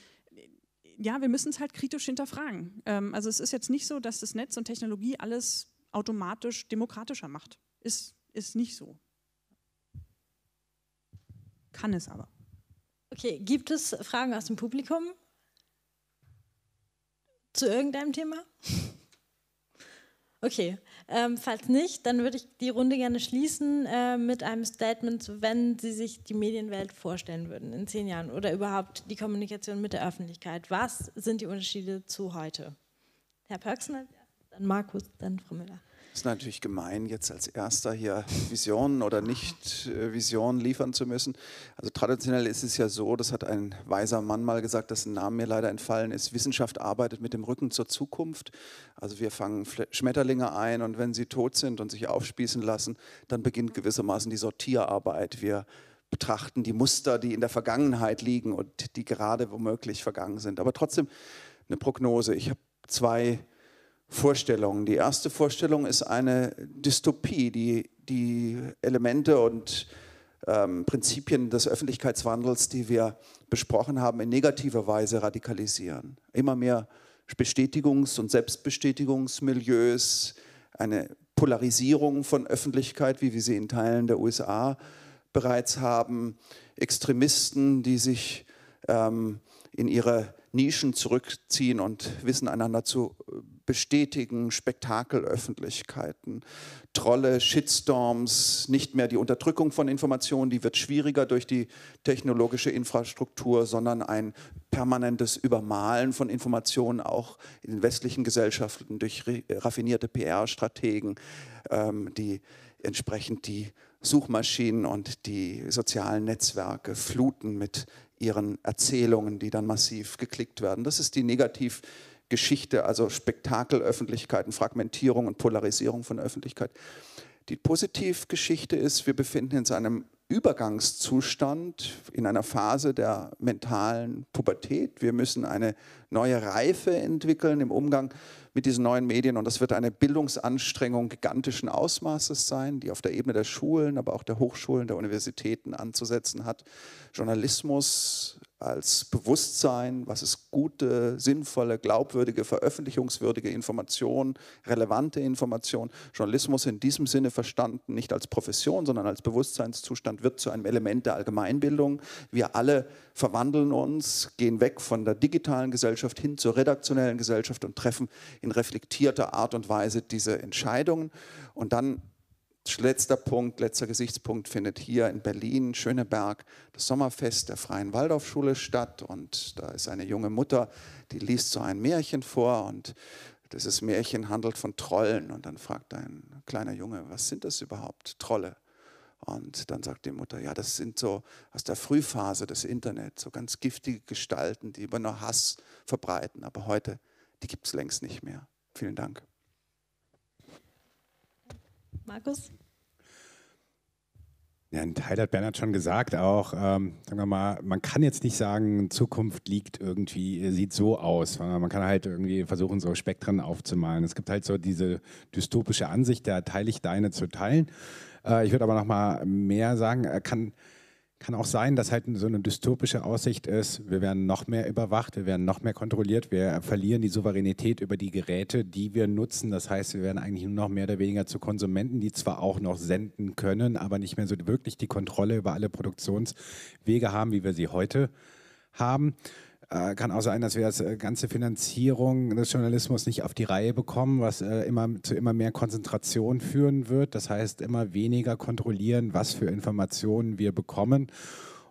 ja, wir müssen es halt kritisch hinterfragen. Ähm, also es ist jetzt nicht so, dass das Netz und Technologie alles automatisch demokratischer macht. Ist, ist nicht so. Kann es aber. Okay, gibt es Fragen aus dem Publikum zu irgendeinem Thema? Okay, ähm, falls nicht, dann würde ich die Runde gerne schließen äh, mit einem Statement, wenn Sie sich die Medienwelt vorstellen würden in zehn Jahren oder überhaupt die Kommunikation mit der Öffentlichkeit. Was sind die Unterschiede zu heute? Herr Pörksner, dann Markus, dann Frau Müller. Es ist natürlich gemein, jetzt als Erster hier Visionen oder nicht äh, liefern zu müssen. Also traditionell ist es ja so, das hat ein weiser Mann mal gesagt, dessen Name mir leider entfallen ist, Wissenschaft arbeitet mit dem Rücken zur Zukunft. Also wir fangen Schmetterlinge ein und wenn sie tot sind und sich aufspießen lassen, dann beginnt gewissermaßen die Sortierarbeit. Wir betrachten die Muster, die in der Vergangenheit liegen und die gerade womöglich vergangen sind. Aber trotzdem eine Prognose. Ich habe zwei Vorstellungen. Die erste Vorstellung ist eine Dystopie, die die Elemente und ähm, Prinzipien des Öffentlichkeitswandels, die wir besprochen haben, in negativer Weise radikalisieren. Immer mehr Bestätigungs- und Selbstbestätigungsmilieus, eine Polarisierung von Öffentlichkeit, wie wir sie in Teilen der USA bereits haben, Extremisten, die sich ähm, in ihre Nischen zurückziehen und wissen einander zu bestätigen, Spektakelöffentlichkeiten, Trolle, Shitstorms, nicht mehr die Unterdrückung von Informationen, die wird schwieriger durch die technologische Infrastruktur, sondern ein permanentes Übermalen von Informationen auch in den westlichen Gesellschaften durch raffinierte PR-Strategen, ähm, die entsprechend die Suchmaschinen und die sozialen Netzwerke fluten mit ihren Erzählungen, die dann massiv geklickt werden. Das ist die Negativ- Geschichte, also Spektakelöffentlichkeiten, Fragmentierung und Polarisierung von Öffentlichkeit. Die Positivgeschichte ist, wir befinden uns in einem Übergangszustand, in einer Phase der mentalen Pubertät. Wir müssen eine neue Reife entwickeln im Umgang mit diesen neuen Medien und das wird eine Bildungsanstrengung gigantischen Ausmaßes sein, die auf der Ebene der Schulen, aber auch der Hochschulen, der Universitäten anzusetzen hat. Journalismus als Bewusstsein, was ist gute, sinnvolle, glaubwürdige, veröffentlichungswürdige Information, relevante Information. Journalismus in diesem Sinne verstanden, nicht als Profession, sondern als Bewusstseinszustand, wird zu einem Element der Allgemeinbildung. Wir alle verwandeln uns, gehen weg von der digitalen Gesellschaft hin zur redaktionellen Gesellschaft und treffen in reflektierter Art und Weise diese Entscheidungen. Und dann Letzter Punkt, letzter Gesichtspunkt findet hier in Berlin, Schöneberg, das Sommerfest der Freien Waldorfschule statt. Und da ist eine junge Mutter, die liest so ein Märchen vor und dieses Märchen handelt von Trollen. Und dann fragt ein kleiner Junge, was sind das überhaupt, Trolle? Und dann sagt die Mutter, ja, das sind so aus der Frühphase des Internets, so ganz giftige Gestalten, die immer nur Hass verbreiten. Aber heute, die gibt es längst nicht mehr. Vielen Dank. Markus? Ja, ein Teil hat Bernhard schon gesagt, auch, ähm, sagen wir mal, man kann jetzt nicht sagen, Zukunft liegt irgendwie, sieht so aus, man kann halt irgendwie versuchen, so Spektren aufzumalen. Es gibt halt so diese dystopische Ansicht, da teile ich deine zu teilen. Äh, ich würde aber noch mal mehr sagen, er kann kann auch sein, dass halt so eine dystopische Aussicht ist, wir werden noch mehr überwacht, wir werden noch mehr kontrolliert, wir verlieren die Souveränität über die Geräte, die wir nutzen. Das heißt, wir werden eigentlich nur noch mehr oder weniger zu Konsumenten, die zwar auch noch senden können, aber nicht mehr so wirklich die Kontrolle über alle Produktionswege haben, wie wir sie heute haben. Äh, kann auch sein, dass wir das äh, ganze Finanzierung des Journalismus nicht auf die Reihe bekommen, was äh, immer zu immer mehr Konzentration führen wird. Das heißt, immer weniger kontrollieren, was für Informationen wir bekommen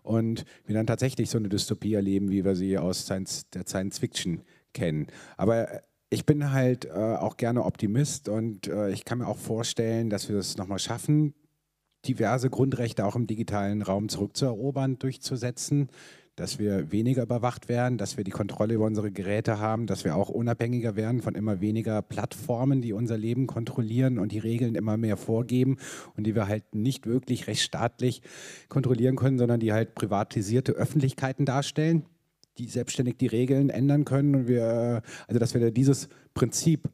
und wir dann tatsächlich so eine Dystopie erleben, wie wir sie aus Science, der Science Fiction kennen. Aber ich bin halt auch gerne Optimist und ich kann mir auch vorstellen, dass wir das nochmal schaffen, diverse Grundrechte auch im digitalen Raum zurückzuerobern, durchzusetzen dass wir weniger überwacht werden, dass wir die Kontrolle über unsere Geräte haben, dass wir auch unabhängiger werden von immer weniger Plattformen, die unser Leben kontrollieren und die Regeln immer mehr vorgeben und die wir halt nicht wirklich rechtsstaatlich kontrollieren können, sondern die halt privatisierte Öffentlichkeiten darstellen, die selbstständig die Regeln ändern können. Und wir, also dass wir dieses Prinzip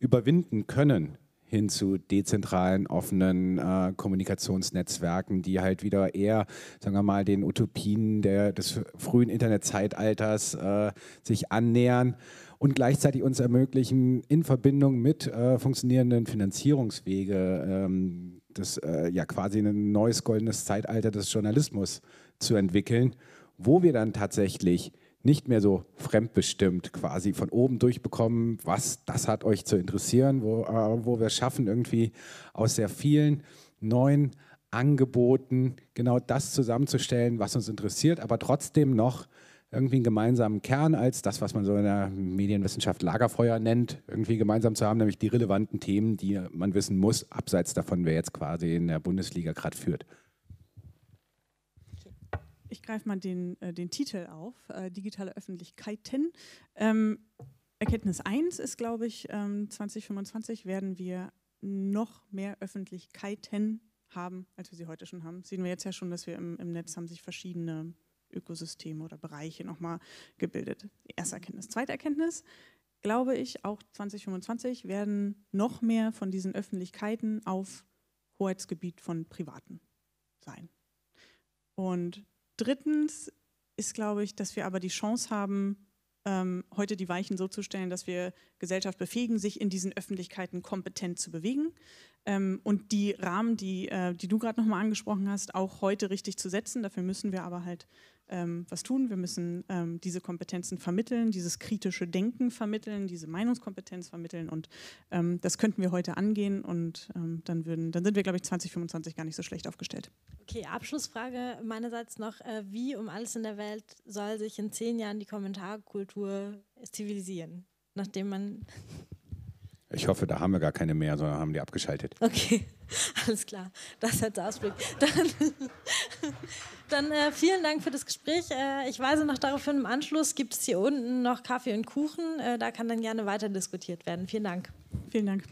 überwinden können, hin zu dezentralen, offenen äh, Kommunikationsnetzwerken, die halt wieder eher, sagen wir mal, den Utopien der, des frühen Internetzeitalters äh, sich annähern und gleichzeitig uns ermöglichen, in Verbindung mit äh, funktionierenden Finanzierungswege ähm, das äh, ja quasi ein neues goldenes Zeitalter des Journalismus zu entwickeln, wo wir dann tatsächlich nicht mehr so fremdbestimmt quasi von oben durchbekommen, was das hat euch zu interessieren, wo, äh, wo wir schaffen, irgendwie aus sehr vielen neuen Angeboten genau das zusammenzustellen, was uns interessiert, aber trotzdem noch irgendwie einen gemeinsamen Kern als das, was man so in der Medienwissenschaft Lagerfeuer nennt, irgendwie gemeinsam zu haben, nämlich die relevanten Themen, die man wissen muss, abseits davon, wer jetzt quasi in der Bundesliga gerade führt. Ich greife mal den, äh, den Titel auf, äh, digitale Öffentlichkeiten. Ähm, Erkenntnis 1 ist, glaube ich, ähm, 2025 werden wir noch mehr Öffentlichkeiten haben, als wir sie heute schon haben. Sehen wir jetzt ja schon, dass wir im, im Netz haben sich verschiedene Ökosysteme oder Bereiche nochmal gebildet. Erste Erkenntnis. Zweite Erkenntnis, glaube ich, auch 2025 werden noch mehr von diesen Öffentlichkeiten auf Hoheitsgebiet von Privaten sein. Und drittens ist, glaube ich, dass wir aber die Chance haben, ähm, heute die Weichen so zu stellen, dass wir Gesellschaft befähigen, sich in diesen Öffentlichkeiten kompetent zu bewegen ähm, und die Rahmen, die, äh, die du gerade nochmal angesprochen hast, auch heute richtig zu setzen. Dafür müssen wir aber halt ähm, was tun. Wir müssen ähm, diese Kompetenzen vermitteln, dieses kritische Denken vermitteln, diese Meinungskompetenz vermitteln und ähm, das könnten wir heute angehen und ähm, dann, würden, dann sind wir, glaube ich, 2025 gar nicht so schlecht aufgestellt. Okay, Abschlussfrage meinerseits noch. Äh, wie um alles in der Welt soll sich in zehn Jahren die Kommentarkultur zivilisieren, nachdem man ich hoffe, da haben wir gar keine mehr, sondern haben die abgeschaltet. Okay, alles klar. Das als Ausblick. Dann, dann äh, vielen Dank für das Gespräch. Äh, ich weise noch darauf hin, im Anschluss gibt es hier unten noch Kaffee und Kuchen. Äh, da kann dann gerne weiter diskutiert werden. Vielen Dank. Vielen Dank.